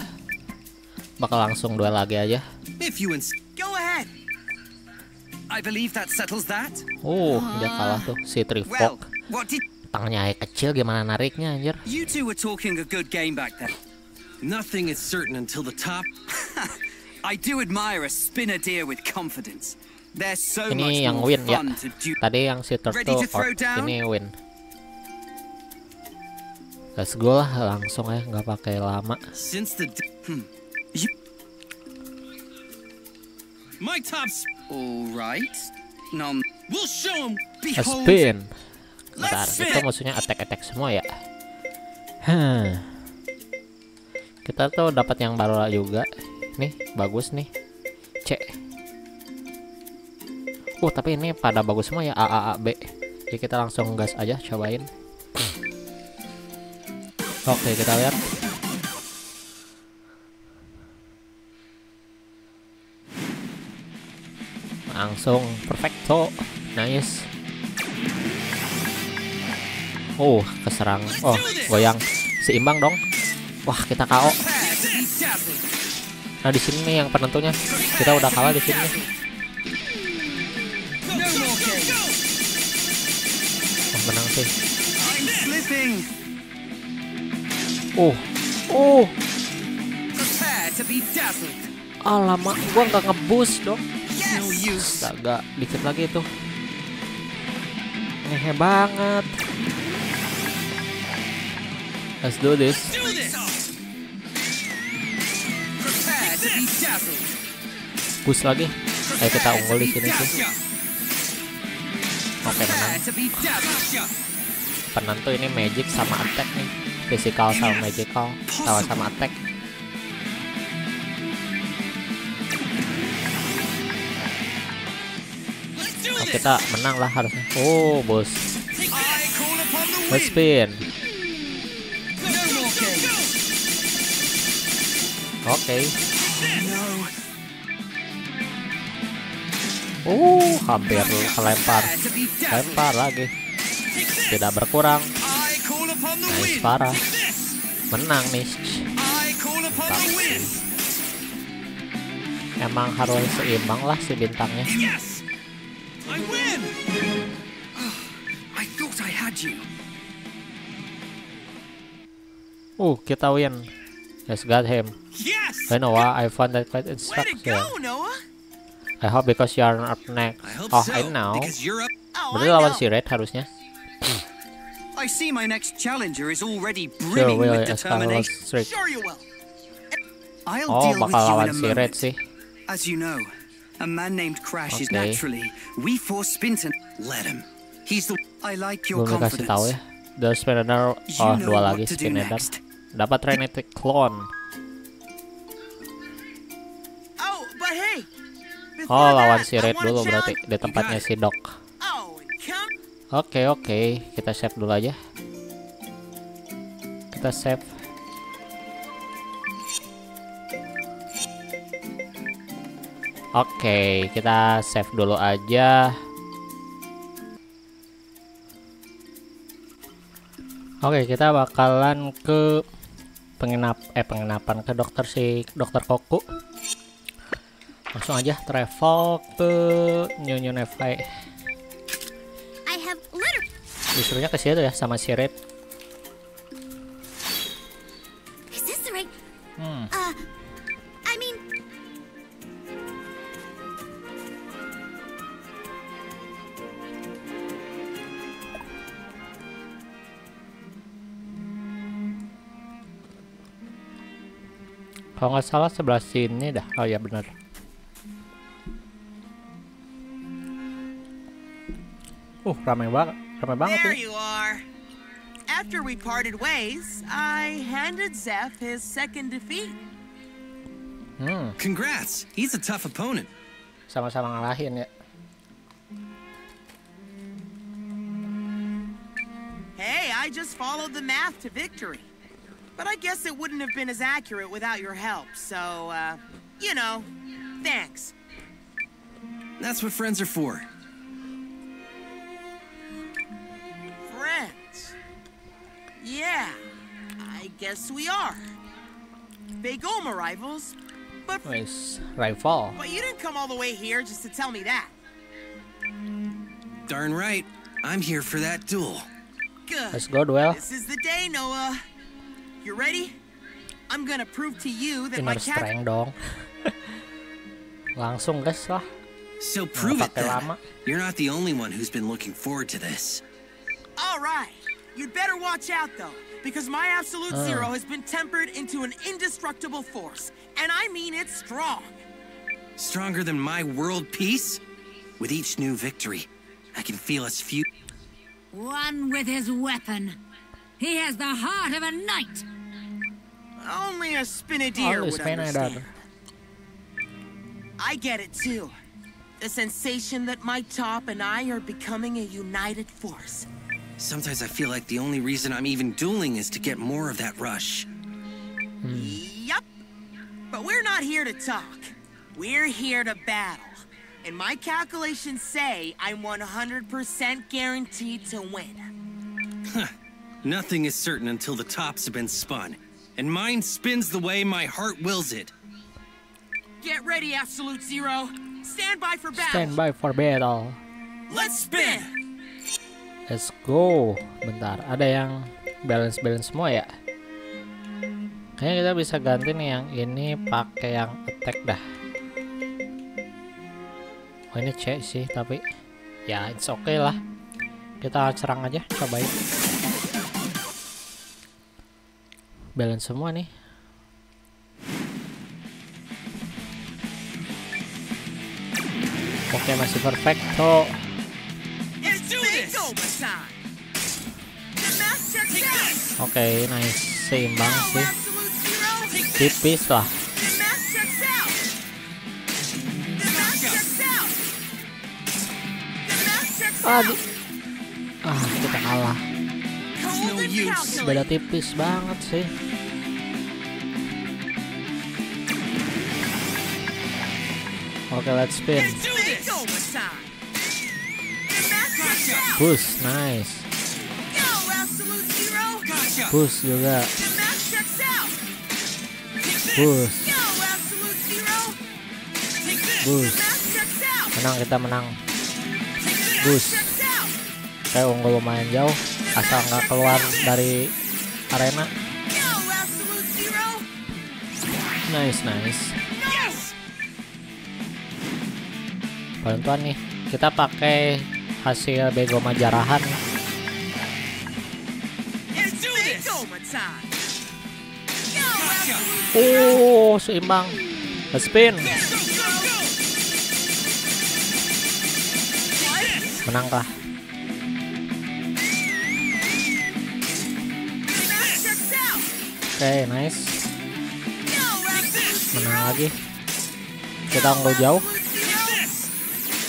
bakal langsung dua lagi aja. If you ins- Go ahead. I believe that settles that. Uh, dia kalah tuh si Well, Trifork. what did Tangannya aja kecil gimana nariknya anjir. you two were talking a good game back then? Nothing is certain until the top. I do admire a spinner deer with confidence. Ini yang win ya. Tadi yang si Turtle out. Ini win. Let's go lah langsung ya, nggak pakai lama. Hmm. My tops. All right. Nom. We'll show him. Behold. spin. Bentar, itu musuhnya attack-attack semua ya. Hah. Kita tuh dapat yang baru juga. Nih, bagus nih. C. Uh, tapi ini pada bagus semua ya A A A B. Jadi kita langsung gas aja cobain. Oke, kita lihat. Langsung perfecto. Nice. Oh, keserang. Oh, goyang. Seimbang dong. Wah, kita dazzled. Nah di sini yang penentunya kita udah kalah di sini. Be dazzled. alamak, gua nggak ngebus dong. Astaga, dikit lagi tuh. Ngehe banget. Let's do this. Boost lagi. Ayo kita unggul di sini sih. Oke menang. Be dazzled. Penentu ini magic sama attack nih. Physical sama magical. Sama sama attack. Oh, kita menang lah harusnya. Oh, bos. Wind. spin. Oke. No. Uh, hampir kelempar. Lempar lagi. Tidak berkurang. Nice, parah. Menang nih. Emang harus seimbang lah si bintangnya. Uh, kita win. Let's got him. Yes! I know I found that quite instructive. I hope because you are up next. Oh, so. I know. Oh, Berarti lawan si Red harusnya. I see my next challenger is already Sure, brimming will with determination. Sure you will. I'll Oh, deal bakal lawan si Red sih. As you know, a man named Crash is Okay. naturally. We four Spinton. Let him. He's the. I like your Belum confidence. tahu ya. The Spinner, oh dua lagi Spinner. Dapat Trinity Clone. Oh, but hey! Oh, lawan si Red dulu berarti di tempatnya si Doc. Oh. Oke oke, kita save dulu aja. Kita save. Oke, kita save dulu aja. Oke, kita bakalan ke penginap eh penginapan ke dokter si dokter Koku. Langsung aja travel ke New New Nevai. Disuruhnya ke situ ya sama si Red. Hmm. Uh, Kalau nggak salah sebelah sini dah. Oh ya benar. Uh, ramai banget. Ramai banget There ini. you are. After we parted ways, I handed Zeph his second defeat. Hmm, Congrats. He's a tough opponent. sama-sama ngalahin ya. Hey, I just followed the math to victory. But I guess it wouldn't have been as accurate without your help, so, uh, you know, thanks. That's what friends are for. Yeah, I guess we are. Big Oma rivals, but Wes, rival. but you didn't come all the way here just to tell me that. Darn right. I'm here for that duel. Good. Let's go duel. This is the day, Noah. You ready? I'm gonna prove to you that my Inner cat. strength dong. Langsung guys lah. So prove it then. lama. You're not the only one who's been looking forward to this. All right. You'd better watch out, though, because my absolute Ah. zero has been tempered into an indestructible force, and I mean it's strong. Stronger than my world peace? With each new victory, I can feel us few. One with his weapon. He has the heart of a knight. Only a spinadier Only would Spinadair. understand. I get it too. The sensation that my top and I are becoming a united force. Sometimes I feel like the only reason I'm even dueling is to get more of that rush. Hmm. Yup. But we're not here to talk. We're here to battle. And my calculations say I'm 100% guaranteed to win. Nothing is certain until the tops have been spun. And mine spins the way my heart wills it. Get ready, Absolute Zero. Stand by for battle. Stand by for battle. Let's spin. Let's go. Bentar, ada yang balance balance semua ya? Kayaknya kita bisa ganti nih yang ini pakai yang attack dah. Oh ini C sih tapi ya it's okay lah. Kita serang aja, cobain. Balance semua nih. Oke masih perfecto. Oke nice. Seimbang sih. Tipis lah. Aduh. Ah kita kalah. Beda tipis banget sih. Oke, let's spin. Push, nice. Push juga. Push, push. Menang kita menang. Push. Kayak unggul lumayan jauh. Asal nggak keluar dari arena. Nice, nice. Bantuan nih. Kita pakai hasil bego majarahan. Oh, seimbang. Let's spin. Menang kah? Math checks out. Oke, nice. Go, Absolute Menang lagi. Kita unggul jauh.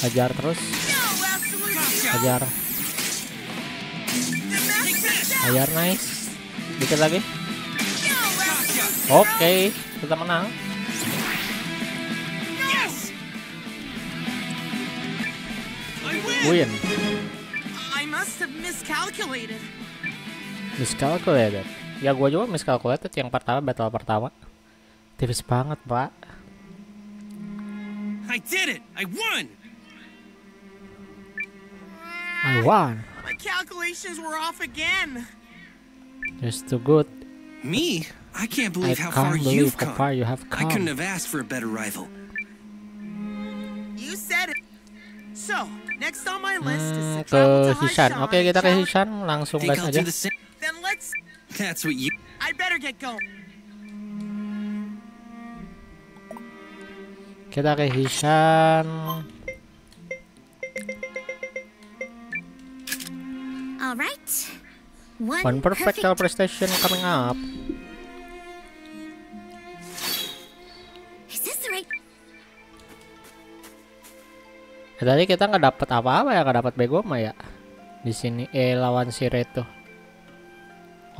Hajar terus. Hajar. Out. Hajar nice. Dikit lagi. Oke, kita menang. Win. I must have miscalculated. Miscalculated. Ya gua juga miscalculated yang pertama battle pertama. Tipis banget, Pak. I did it! I won! I won. My calculations were off again. Just too good. Me? I can't I believe how far can't believe you've how come. far you have come. I couldn't have asked for a better rival. You said it. So, next on my list is Hmm, to ke travel to Hishan. Haishan Oke, kita ke Hishan langsung Think gas I'll aja. do the same? Then let's. That's what you. I better get going. Kita ke Hishan. All right. One, One perfect prestation coming up. Is this the right? Ya, tadi kita nggak dapat apa-apa ya, nggak dapat begoma ya. Di sini eh lawan si Reto.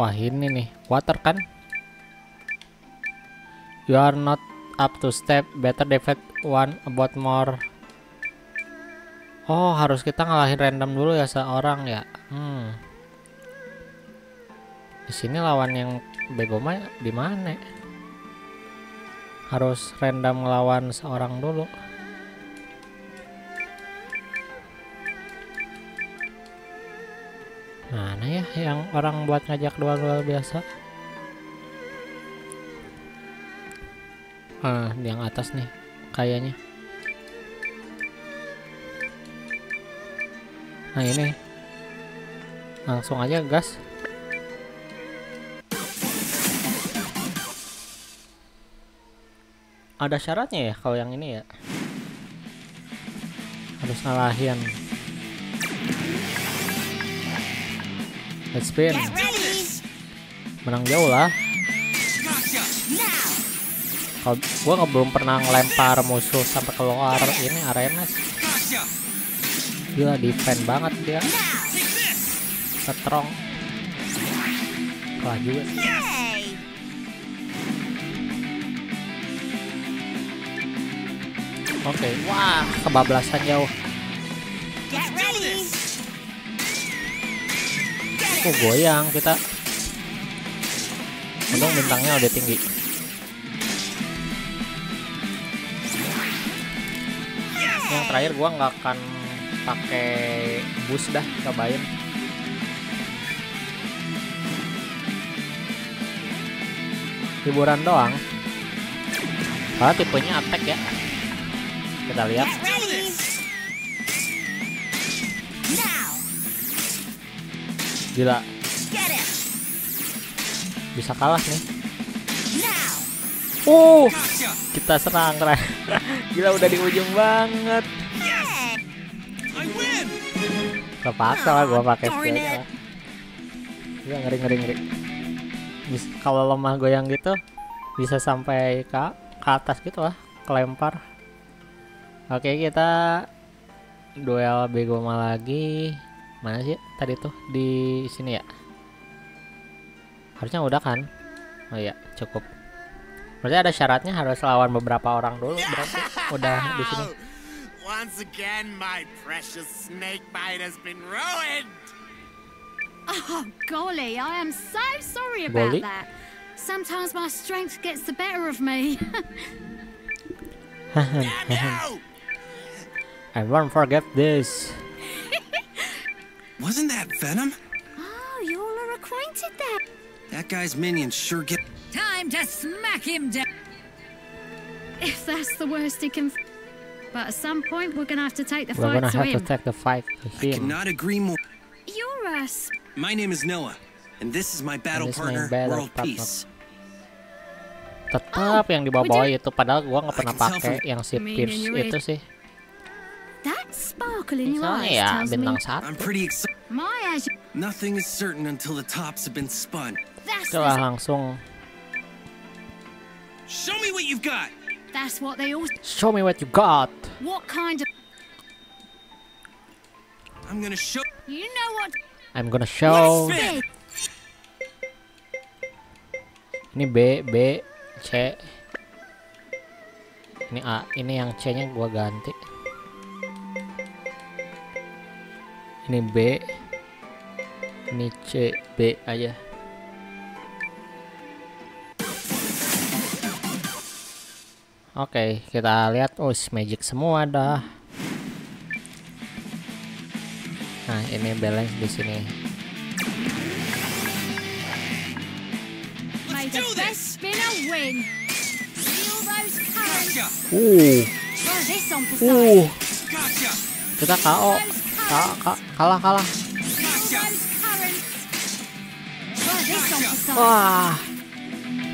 Wah ini nih, water kan? You are not up to step. Better defeat one about more. Oh harus kita ngalahin random dulu ya seorang ya. Hmm. Di sini lawan yang begoma di mana? Harus random ngelawan seorang dulu. Mana ya yang orang buat ngajak duel-duel biasa? Ah, yang atas nih kayaknya. Nah, ini. Langsung aja gas. Ada syaratnya ya kalau yang ini ya. Harus ngalahin. Let's spin. Menang jauh lah. Kalau gua belum pernah ngelempar musuh sampai keluar ini arena sih. Gila defend banget dia. Strong. Kalah juga. Oke, wah kebablasan jauh. Oh goyang kita. Untung bintangnya udah tinggi. terakhir gua nggak akan pakai boost dah cobain. Hiburan doang. Karena tipenya attack ya. Kita lihat. Gila. Bisa kalah nih. Uh kita serang keren gila udah di ujung banget Terpaksa lah pakai darn skillnya it. lah. Gila ngeri ngeri ngeri. Kalau lemah goyang gitu bisa sampai ke ke atas gitu lah, kelempar. Oke kita duel begoma lagi. Mana sih tadi tuh di sini ya? Harusnya udah kan? Oh iya cukup. Berarti ada syaratnya harus lawan beberapa orang dulu berarti udah di sini. Once again, my precious snake bite has been ruined. Oh, golly, I am so sorry about Golly? that. Sometimes my strength gets the better of me. Damn you! I won't forget this. Wasn't that Venom? oh, you all are acquainted then. That guy's minions sure get. Time to smack him down. If that's the worst he can. F- but at some point, we're gonna have to take the We're fight gonna to have to him. take the fight to him. Cannot agree more. You're a. s- My name is Noah, and this is my battle this partner, battle World partner. Peace. Tetap oh. yang di bawah itu padahal gua nggak pernah pakai yang si Pierce itu sih. That sparkle in your eyes ya, bintang satu. I'm pretty excited. my as Nothing is certain until the tops have been spun. that's Coba langsung Show me what you've got! That's what they all. show me what you got. What kind of? I'm gonna show. You know what? I'm gonna show. Ini B, B, C. Ini A, ini yang C-nya gua ganti. Ini B. Ini C, B aja. Oke, kita lihat. Oh, magic semua dah. Nah, ini balance di sini. May the best spinner win. Feel those currents. Gotcha! Uh, uh, kita KO. Ka ka- kalah kalah. Size. Wah,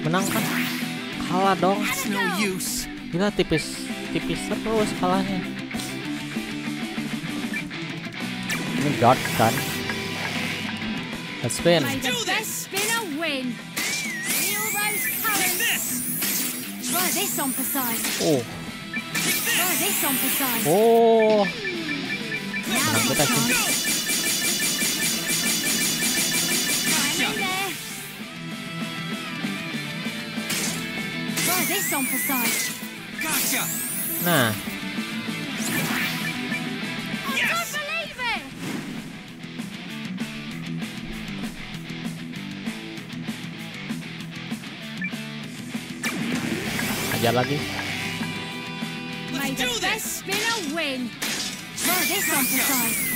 menang kan? Kalah dong. No use. Gila tipis, tipis terus kalahnya. Ini guard kan? Let's spin. Oh, oh, menang kita sih. this on for. Nah, it. ajar lagi.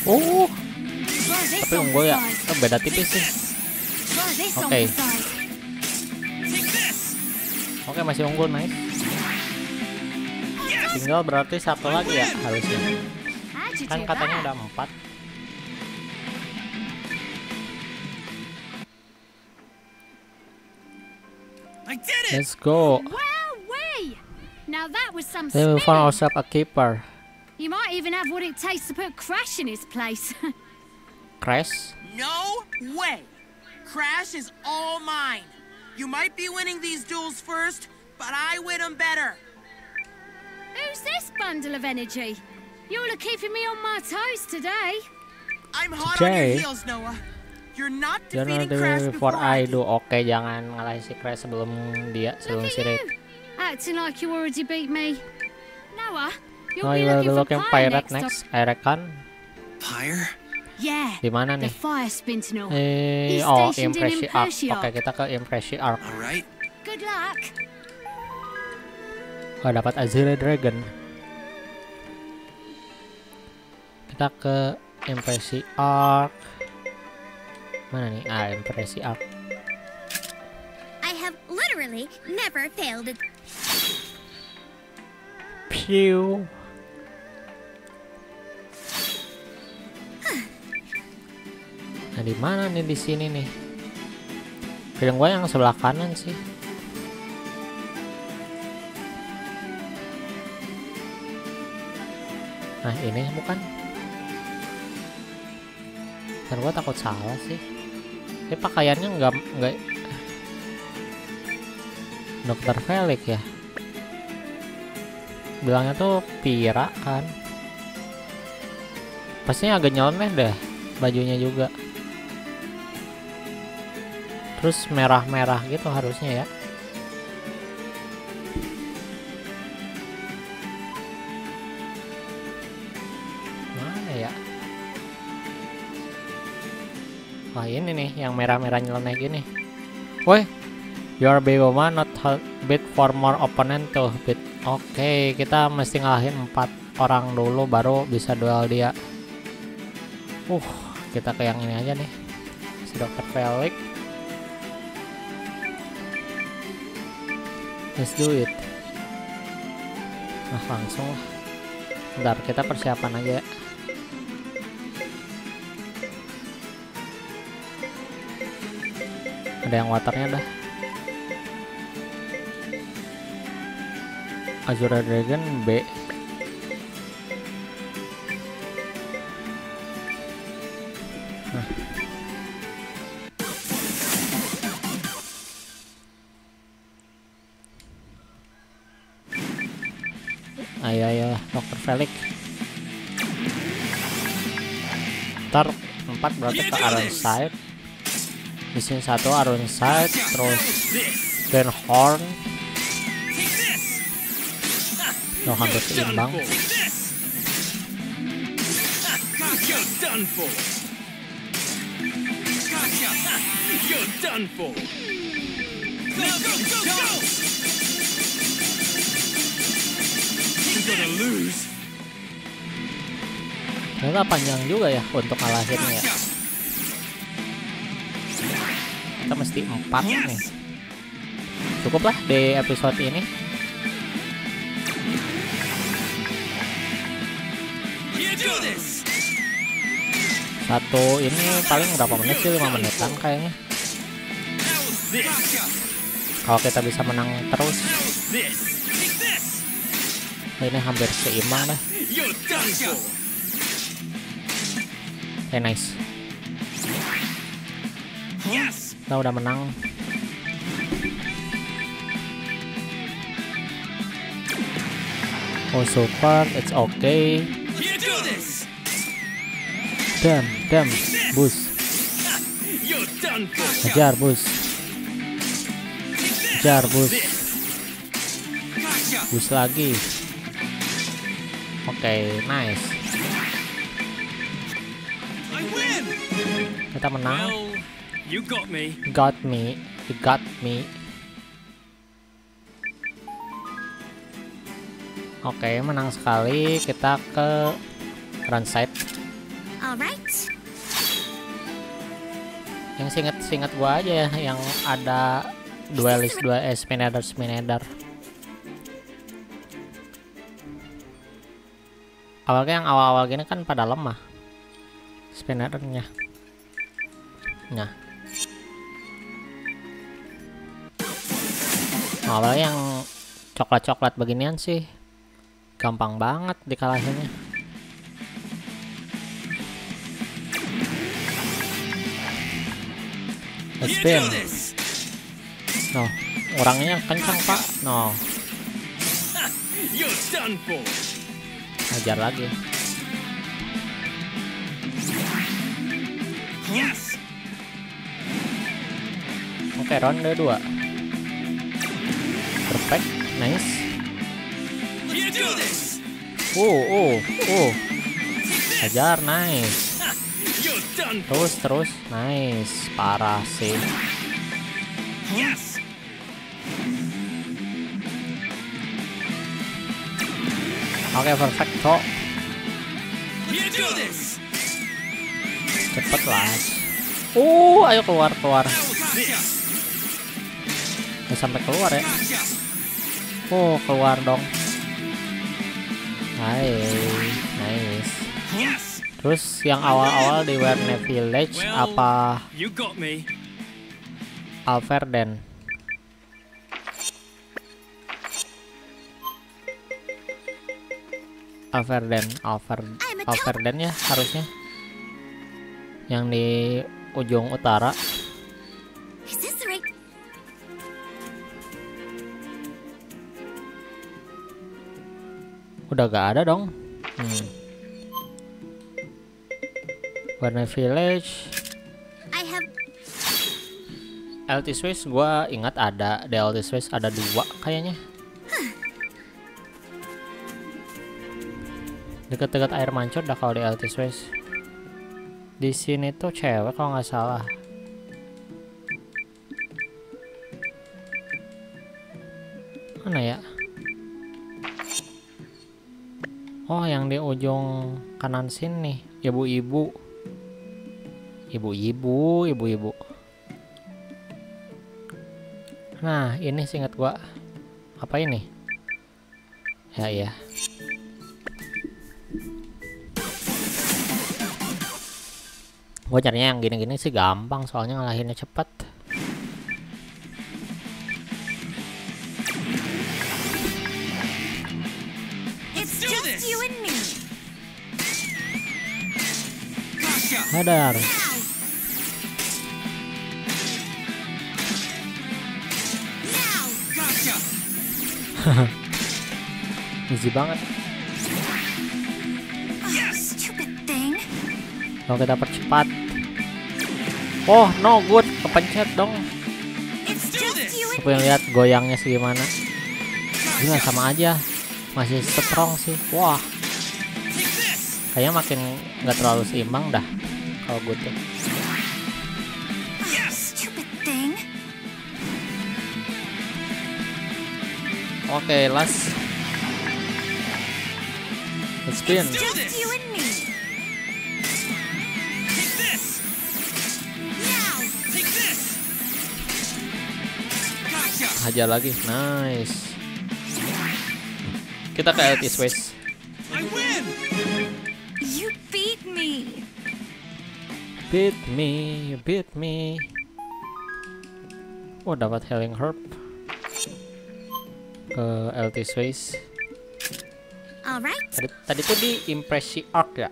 Oh, tapi unggul ya. Oh, beda tipis sih. On Okay. Oke, masih unggul, nice. Tinggal berarti satu lagi ya harusnya. Kan katanya udah empat. I did it! Let's go. Now that was some Then we found ourselves a keeper. You might even have what it takes to put Crash in his place. Crash. No way! Crash is all mine. You might be winning these duels first, but I win them better. Who's this bundle of energy? You're keeping me on my toes today. I'm hot on your heels, Noah. You're not defeating Crash before before I do. Oke, jangan ngalahin si Crash sebelum dia, sebelum si Rick. you, acting like you already beat me. Noah, you'll Oh, be you looking for looking Pyre pirate next. next, I reckon. Pyre? Yeah, Di mana the nih? fire spinner. Eh, He's oh, Impresi Arc. Oke, Arc. kita ke Impresi Arc. Alright. Good luck. Oh, dapat Azure Dragon. kita ke impresi arc mana nih ah impresi arc I have literally never failed at Pew. Nah di mana nih di sini nih? Film gua yang sebelah kanan sih. Nah ini bukan? Dan gua takut salah sih. Ini pakaiannya nggak nggak Dokter Felix ya bilangnya tuh Pira kan pastinya agak nyeleneh deh bajunya juga terus merah-merah gitu harusnya ya wah ini nih yang merah-merah nyeleneh gini woi your big woman not bit for more opponent tuh bit Oke, kita mesti ngalahin empat orang dulu baru bisa duel dia. Uh, kita ke yang ini aja nih. Si Dokter Felix. Let's do it. Nah, langsung lah. Bentar, kita persiapan aja ya. Ada yang waternya dah. Azura Dragon B Nah. Ayo ayo Dokter Felix Ntar 4 berarti ke Iron Side di sini satu Iron Side terus Grand Horn Oh, hampir seimbang. Ternyata panjang juga ya untuk ngalahinnya ya. Kita mesti empat nih. Cukuplah di episode ini. Satu ini paling berapa menit sih? 5 menitan kayaknya. Kalau kita bisa menang terus, ini hampir seimbang done for. Oke, nice. Yes. Kita udah menang. Oh super, it's okay. Damn, damn, bus, kejar bus, kejar bus, bus lagi. Oke, nice. Kita menang. You got me. Got me, you got me. Oke, menang sekali. Kita ke run side. Alright. Yang singet-singet gua aja ya, yang ada duelis dua eh, spineder spineder. Awalnya yang awal-awal gini kan pada lemah spinnernya. Nah. Awalnya yang coklat-coklat beginian sih gampang banget dikalahinnya. Spin. No, orangnya kencang pak. No, ajar lagi. Yes. Oke, ronde 2 Perfect, nice. You do this. Uh, uh, uh. Ajar, nice. Terus, terus, nice. Parah sih. Yes. Oke, perfect kok. Cepet lah. Uh, ayo keluar keluar. Nggak sampai keluar ya. Oh, keluar dong. Hai, nice. Yes. Terus yang awal-awal di Werne Village apa You got me. Alverden? Alverden, Alver, Alverden ya harusnya. Yang di ujung utara. Udah gak ada dong. Hmm. Warna Village, I have LT Swiss gua ingat ada, di LT Swiss ada dua kayaknya. Dekat-dekat air mancur dah kalau di LT Swiss. Di sini tuh cewek kalau nggak salah. Mana ya? Oh, yang di ujung kanan sini, ibu-ibu. Ibu-ibu, ibu-ibu. Nah, ini singkat gua. Apa ini? Ya, iya. Gua carinya yang gini-gini sih gampang, soalnya ngalahinnya cepet. Gotcha. Easy banget. Yes. stupid thing. Kalau kita percepat. Oh, no good. Kepencet dong. Aku yang lihat goyangnya segimana. Gila sama aja. Masih strong sih. Wah, kayaknya makin nggak terlalu seimbang dah. Kalau gue tuh. Yes. stupid thing. Oke, last. Let's spin. Do Just this. you and me. Take this. Now, Take this. Gotcha. Hajar lagi. Nice. Kita ke LT Swiss. Beat me, you beat me. Oh, dapat healing herb. Ke LT Swiss. All right. Tadi, tadi tuh di impresi arc ya.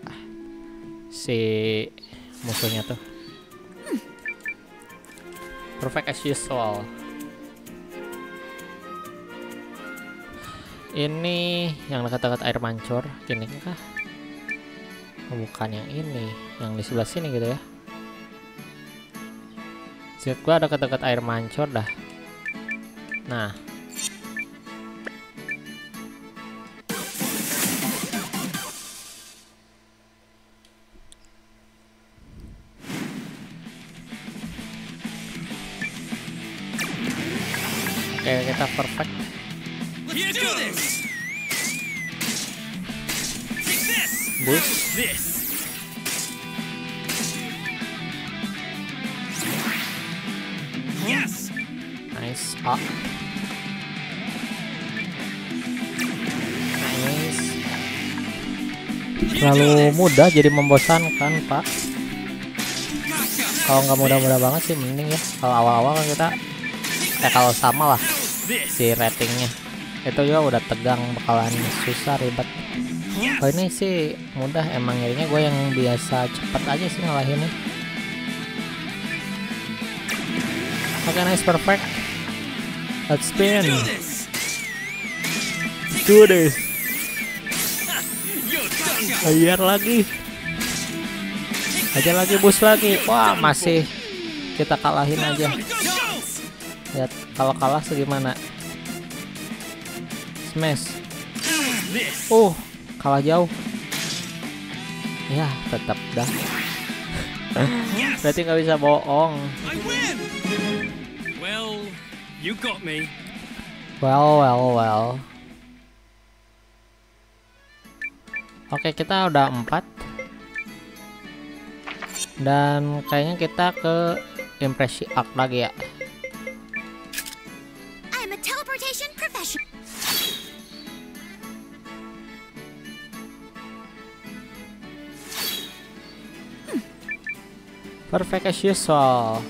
Si musuhnya tuh. Perfect as usual. Ini yang dekat-dekat air mancur, ini kah? Oh, bukan yang ini, yang di sebelah sini gitu ya. Zat gua ada dekat air mancur dah. Nah, oke kita perfect. Let's do this. Take this. Boost. Yes. Nice. Ah. Nice. Terlalu mudah jadi membosankan, Pak. Kalau nggak mudah-mudah banget sih mending ya. Kalau awal-awal kan kita eh kalau sama lah si ratingnya. Itu juga udah tegang bakalan susah ribet. Kalau ini sih mudah emang jadinya gue yang biasa cepet aja sih ngalahinnya. Oke nice perfect. Let's spin. Do this. Do this. Ajar lagi. Ajar lagi bus lagi. Wah masih kita kalahin aja. Lihat kalau kalah segimana. Smash. Uh, kalah jauh. Ya, tetap dah. Berarti nggak bisa bohong. Well, you got me. Well, well, well. Oke, kita udah empat. Dan kayaknya kita ke impresi art lagi ya. I'm a teleportation professional. Perfect as usual.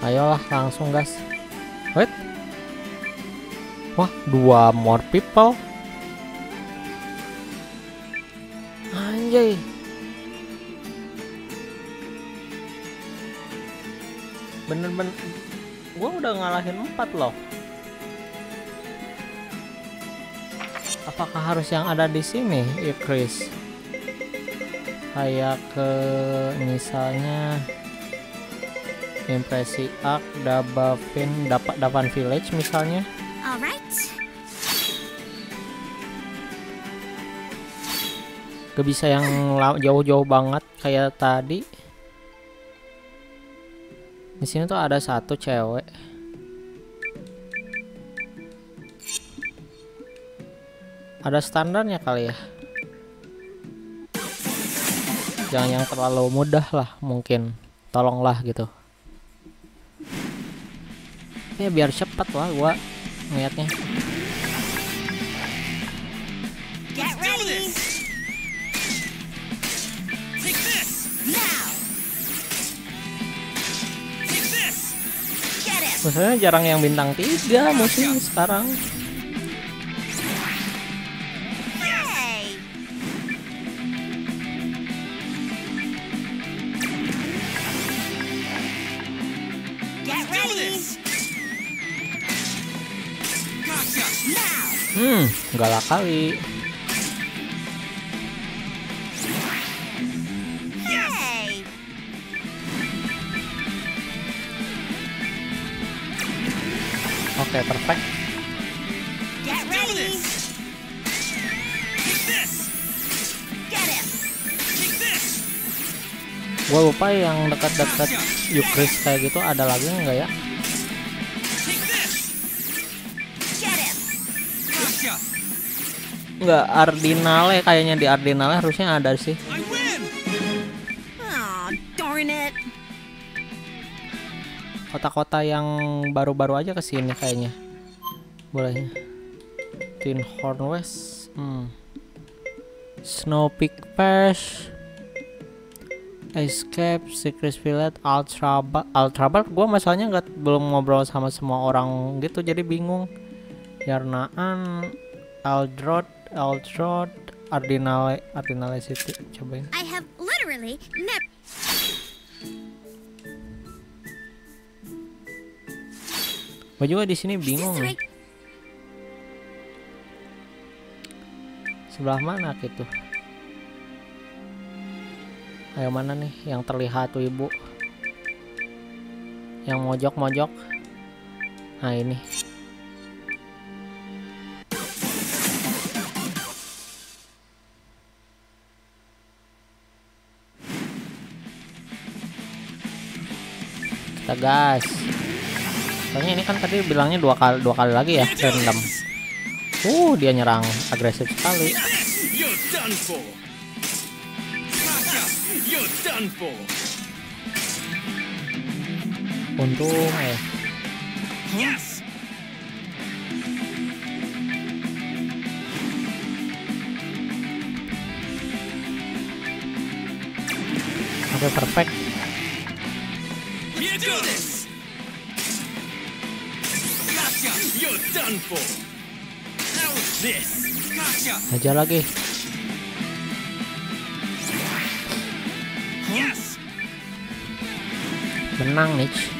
Ayolah langsung guys. Wait. Wah, dua more people. Anjay. Bener-bener gua udah ngalahin empat loh. Apakah harus yang ada di sini, ya Chris? Kayak ke misalnya impresi Ark, Dabavin, dapat Davan Village misalnya. All right. Gak bisa yang jauh-jauh banget kayak tadi. Di sini tuh ada satu cewek. Ada standarnya kali ya. Jangan yang terlalu mudah lah mungkin. Tolonglah gitu. Ya biar cepat lah gua ngeliatnya. Get ready. Take this! Now. Take this! Get him. Maksudnya jarang yang bintang tiga musim sekarang. Galak kali. Oke, perfect. Get ready. Take this! Get him. Take this! Gua lupa yang dekat-dekat Yukris kayak gitu ada lagi nggak ya? Nggak Ardinale kayaknya di Ardinale harusnya ada sih. Kota-kota yang baru-baru aja ke sini kayaknya. Bolehnya. Tin Horn West. Hmm. Snow Peak Pass. Escape, Secret Village, Ultra Ultra Gue masalahnya nggak belum ngobrol sama semua orang gitu jadi bingung. Yarnaan, Aldrod, Aldrod, Ardinale, Ardinale City. Cobain. I have literally never. Gue juga di sini bingung? Sebelah mana gitu? Ayo mana nih yang terlihat tuh ibu? Yang mojok-mojok. Nah ini. Kita gas. Soalnya ini kan tadi bilangnya dua kali dua kali lagi ya random. Uh, dia nyerang agresif sekali. Untung eh. Oke perfect. Aja lagi. Menang Mitch.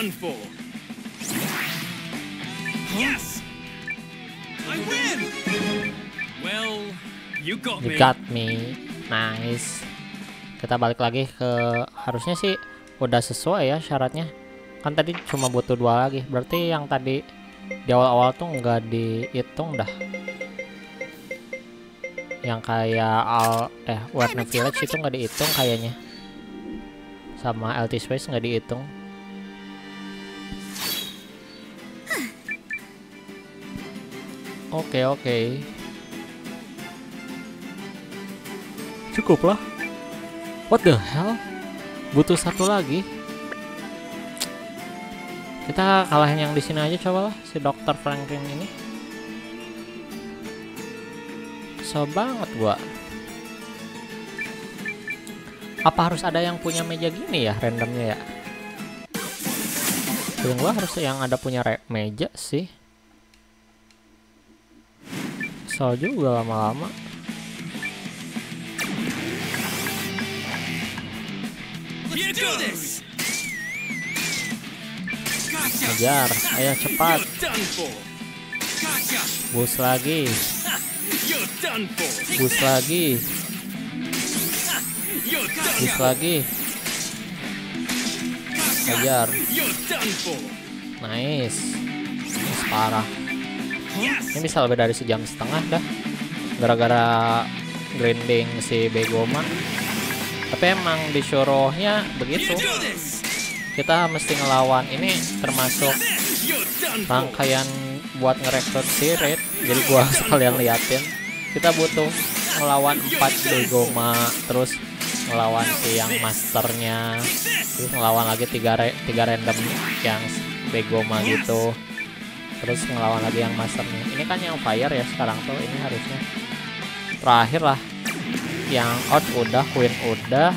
Done for! Yes! I win! Well, you got you me. got me. Nice. Kita balik lagi ke harusnya sih udah sesuai ya syaratnya. Kan tadi cuma butuh dua lagi. Berarti yang tadi di awal-awal tuh nggak dihitung dah yang kayak al eh warna village itu nggak dihitung kayaknya sama LT space nggak dihitung oke oke. Cukup lah. What the hell? Butuh satu lagi. Kita kalahin yang di sini aja coba lah si dokter Franklin ini. Kesel banget gua. Apa harus ada yang punya meja gini ya randomnya ya? Feeling gua harus yang ada punya meja sih kesel juga lama-lama! Ngejar, ayo cepat. Bus lagi. Bus lagi. Bus lagi. For! nice. Nice parah Yes! Ini bisa lebih dari sejam setengah dah. Gara-gara grinding si Begoma Tapi emang disuruhnya begitu! Kita mesti ngelawan Ini termasuk rangkaian buat ngerekrut si Raid Jadi gua sekalian liatin. Kita butuh ngelawan 4 Begoma Terus ngelawan si yang masternya Terus ngelawan lagi tiga, re tiga random yang Begoma gitu terus ngelawan lagi yang masternya. Ini kan yang fire ya sekarang tuh ini harusnya. Terakhir lah yang out udah queen udah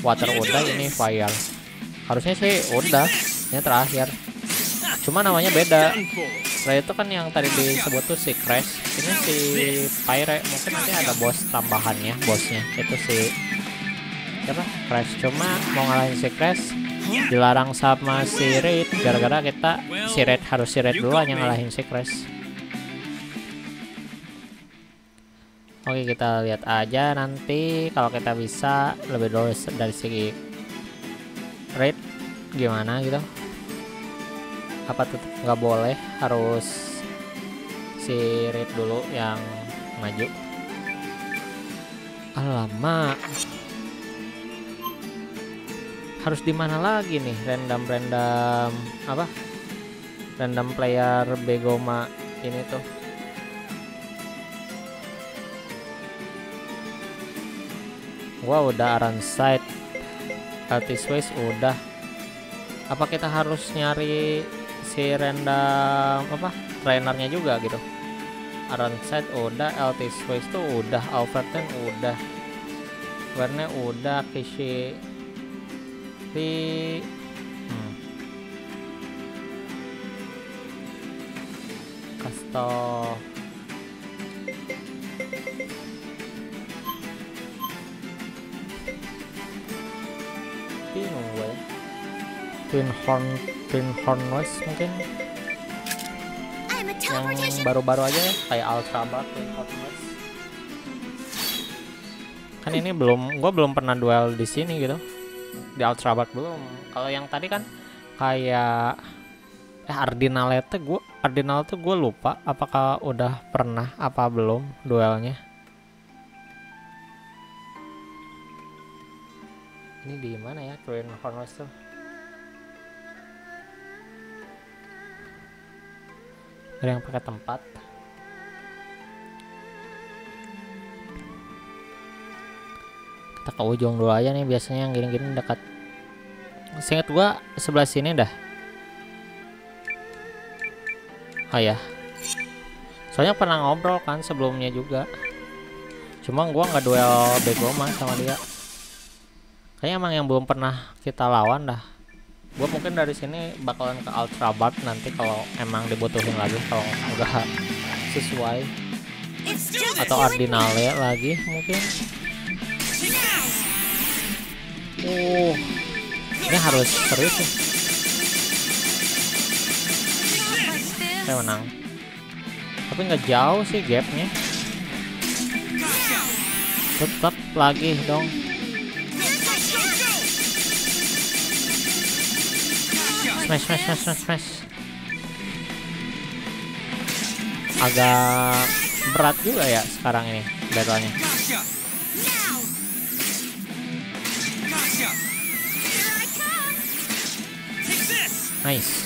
water udah ini fire. Harusnya sih udah ini terakhir. Cuma namanya beda. Setelah itu kan yang tadi disebut tuh si crash. Ini si pyre mungkin nanti ada bos tambahannya bosnya. Itu si siapa? Crash. Cuma mau ngalahin si crash dilarang sama si raid gara-gara kita si raid harus si raid duluan yang ngalahin si crash oke kita lihat aja nanti kalau kita bisa lebih dulu dari segi raid gimana gitu. Apa tetap nggak boleh harus si raid dulu yang maju. Alamak harus di mana lagi nih? Random random apa? Random player begoma ini tuh. Gua udah around side. Waste udah. Apa kita harus nyari si random apa? Trainernya juga gitu. Around side udah Altis Waste tuh udah Alfredton udah. Warna udah Kishi di hmm. Kasto bingung gue. Twin Horn Twin Horn Noise mungkin. Yang baru-baru aja ya kayak Ultra Bar Twin Horn Noise. Kan ini belum gue belum pernah duel di sini gitu di Ultra Bar belum. Kalau yang tadi kan kayak eh Ardinale tuh gue Ardinal tuh gue lupa apakah udah pernah apa belum duelnya. Ini di mana ya Twin Horn Noise tuh? Ada yang pakai tempat kita ke ujung dulu aja nih biasanya yang gini-gini dekat. Seingat gua sebelah sini dah. Oh ya soalnya pernah ngobrol kan sebelumnya juga. Cuma gua nggak duel Begoma sama dia. Kayaknya emang yang belum pernah kita lawan dah. Gua mungkin dari sini bakalan ke Ultra Bart nanti kalau emang dibutuhin lagi kalau udah sesuai. Atau Ardinale lagi mungkin Oh, ini harus serius nih. Saya menang. Tapi nggak jauh sih gapnya. Tetap lagi dong. Smash, smash, smash, smash, smash. agak berat juga ya sekarang ini battlenya. Nice.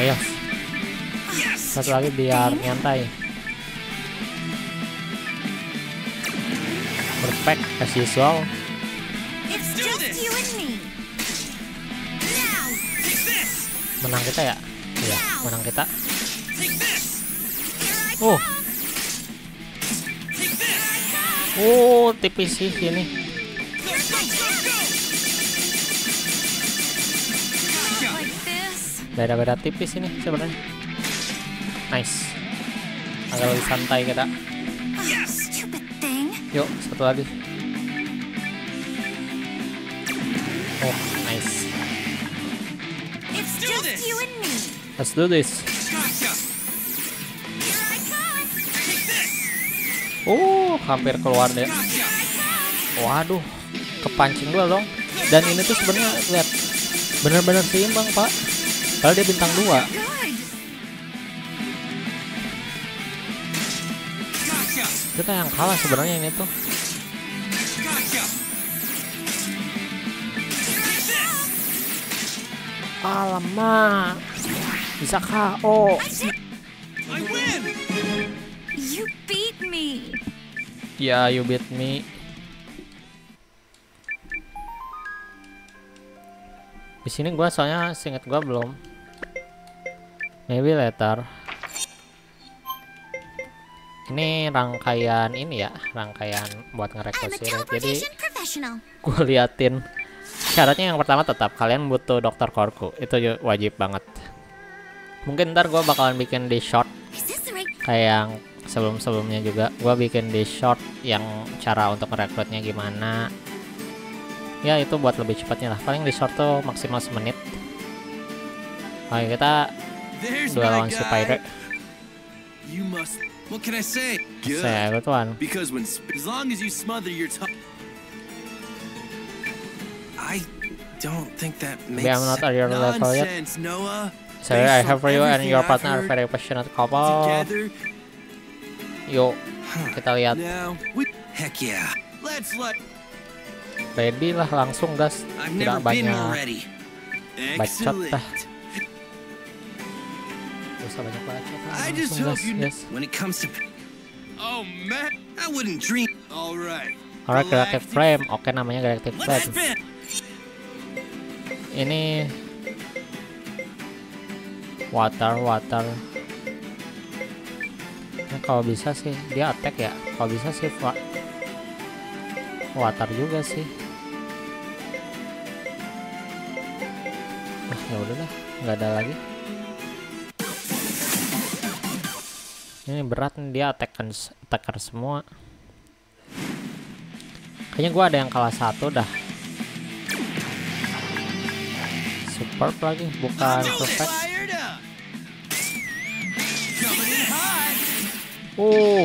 Ayo, Yes. satu lagi biar nyantai. Perfect as usual. Menang kita ya? Iya, menang kita. Oh, oh tipis sih ini. Beda-beda tipis ini sebenarnya. Nice. Agak lebih santai kita. Yes. Stupid thing. Yuk, satu lagi. Oh, nice. Let's do this. Oh, hampir keluar deh. Waduh, kepancing dulu dong. Dan ini tuh sebenarnya lihat bener-bener seimbang pak. Kalau dia bintang 2 Good. Gotcha. kita yang kalah sebenarnya ini tuh. Alamak, bisa KO. You beat me. Ya, you beat me. Di sini gua soalnya singkat gua belum. Maybe later. Ini rangkaian ini ya, rangkaian buat ngerekrut. Jadi gue liatin. Syaratnya yang pertama tetap kalian butuh dokter korku. Itu wajib banget. Mungkin ntar gue bakalan bikin di short. Kayak yang sebelum-sebelumnya juga. Gue bikin di short yang cara untuk merekrutnya gimana. Ya itu buat lebih cepatnya lah. Paling di short tuh maksimal semenit. Oke kita There's my guy. You must. What can I say? Good. saya kebetulan Because when as long as you smother your tongue. I don't think that makes I'm not level yet Nonsense, Noah. sorry I have for you and your partner are very passionate couple Together, yuk kita lihat now we Heck yeah. let's let. ready lah langsung gas tidak banyak ready. Bacot dah. Usah banyak bacot lah, I just hope you yes. When it comes to, Oh man. I wouldn't dream. All right. Alright, Galactic Flame. Oke, namanya Galactic spin. Ini water, water. Nah, kalau bisa sih dia attack ya. Kalau bisa sih wa- water juga sih. Nah, ya udah lah, nggak ada lagi. Ini berat nih dia attacker, attacker semua. Kayaknya gua ada yang kalah satu dah. Superb lagi, bukan perfect. No.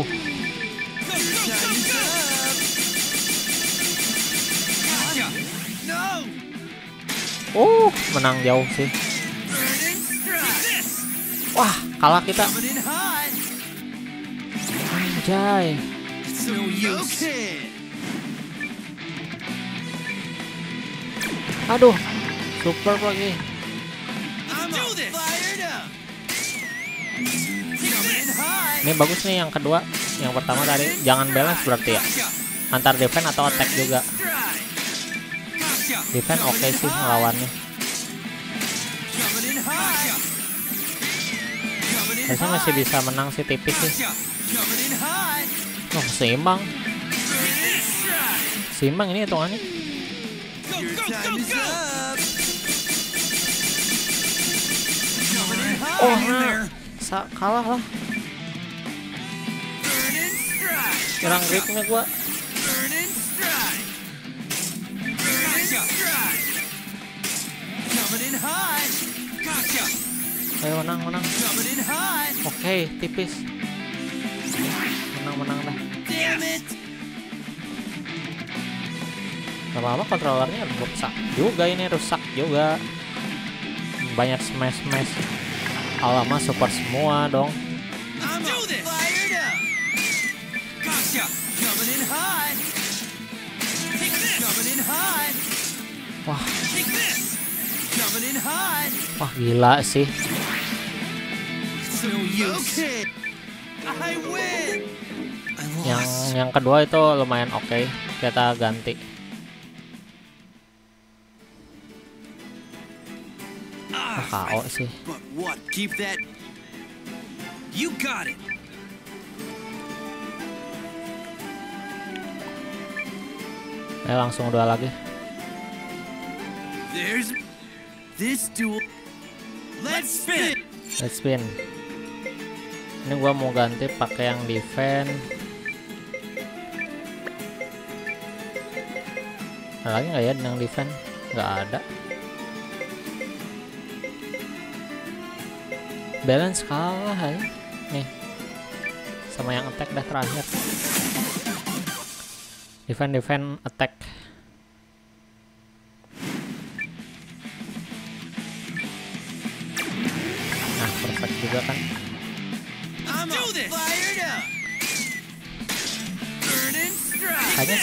uh, menang jauh sih. Wah, kalah kita. Up. Coming in hot. Ini bagus nih yang kedua. Yang pertama tadi jangan balance berarti ya. Antar defense atau attack juga. Defense oke sih hot. Coming in Harusnya masih bisa menang sih tipis sih. Oh, strike. Seimbang ini hitungannya. Oh. Sa kalah lah. Kurang gripnya gua. Ayo menang, menang. Oke, tipis. Menang, menang dah. Lama-lama kontrolernya rusak juga ini rusak juga. Banyak smash smash. Alamak super semua dong. hot. Wah, wah gila sih. Yang yang kedua itu lumayan oke. Kita ganti. Ah, KO sih. But what? Keep that. You got it. Eh langsung dua lagi. There's this duel. Let's spin. Let's spin. Ini gua mau ganti pakai yang defend. Ada lagi nggak ya yang defend? Nggak ada. Balance kalah ya. Nih. Sama yang attack dah terakhir. Defend defend attack.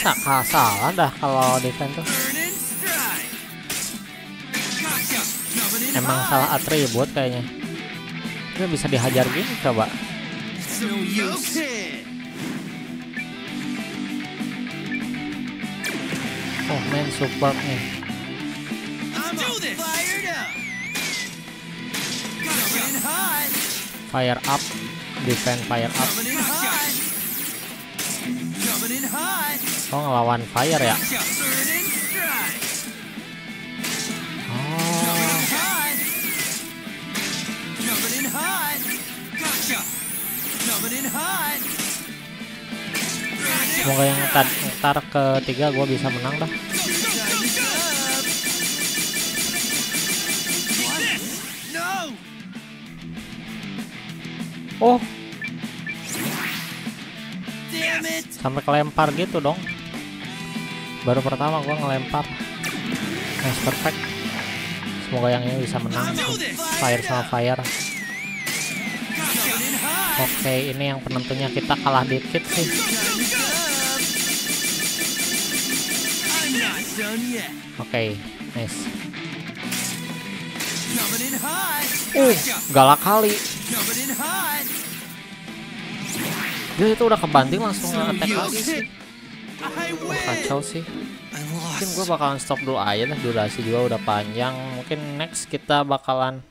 Strike. Kayaknya sa- salah dah kalau defend tuh. Emang salah atribut kayaknya. Ini bisa dihajar gini coba. Oh man, support nih. Fire up, defend fire up. Oh ngelawan fire ya. Oh, semoga yang ntar, ntar ketiga gue bisa menang dah. Oh, sampai kelempar gitu dong. Baru pertama gue ngelempar. Nice perfect. Semoga yang ini bisa menang. Fire sama fire. Oke, ini yang penentunya kita kalah dikit sih. Oke, nice. In hot. Uh, galak kali. Dia itu udah kebanting langsung nge-attack lagi sih. Wah, kacau sih. Mungkin gue bakalan stop dulu aja dah durasi juga udah panjang. Mungkin next kita bakalan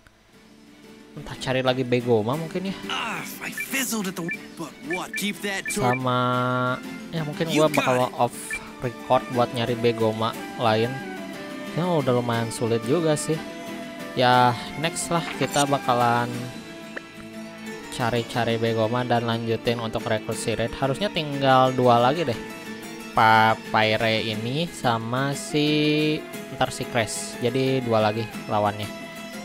entah cari lagi Begoma mungkin ya. Ah, Sama ya mungkin gue bakal off record buat nyari Begoma lain. Ya udah lumayan sulit juga sih. Ya next lah kita bakalan cari-cari Begoma dan lanjutin untuk recruit rate. Harusnya tinggal dua lagi deh. Pak ini sama si ntar si Crash. Jadi dua lagi lawannya.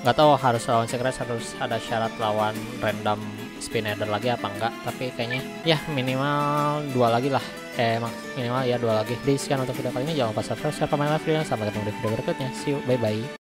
Nggak tahu harus lawan si Crash harus ada syarat lawan random spin header lagi apa enggak. Tapi kayaknya ya minimal dua lagi lah. Eh minimal ya dua lagi. Jadi sekian untuk video kali ini. Jangan lupa subscribe, share, komen, like video. Sampai ketemu di video berikutnya. See you. Bye bye.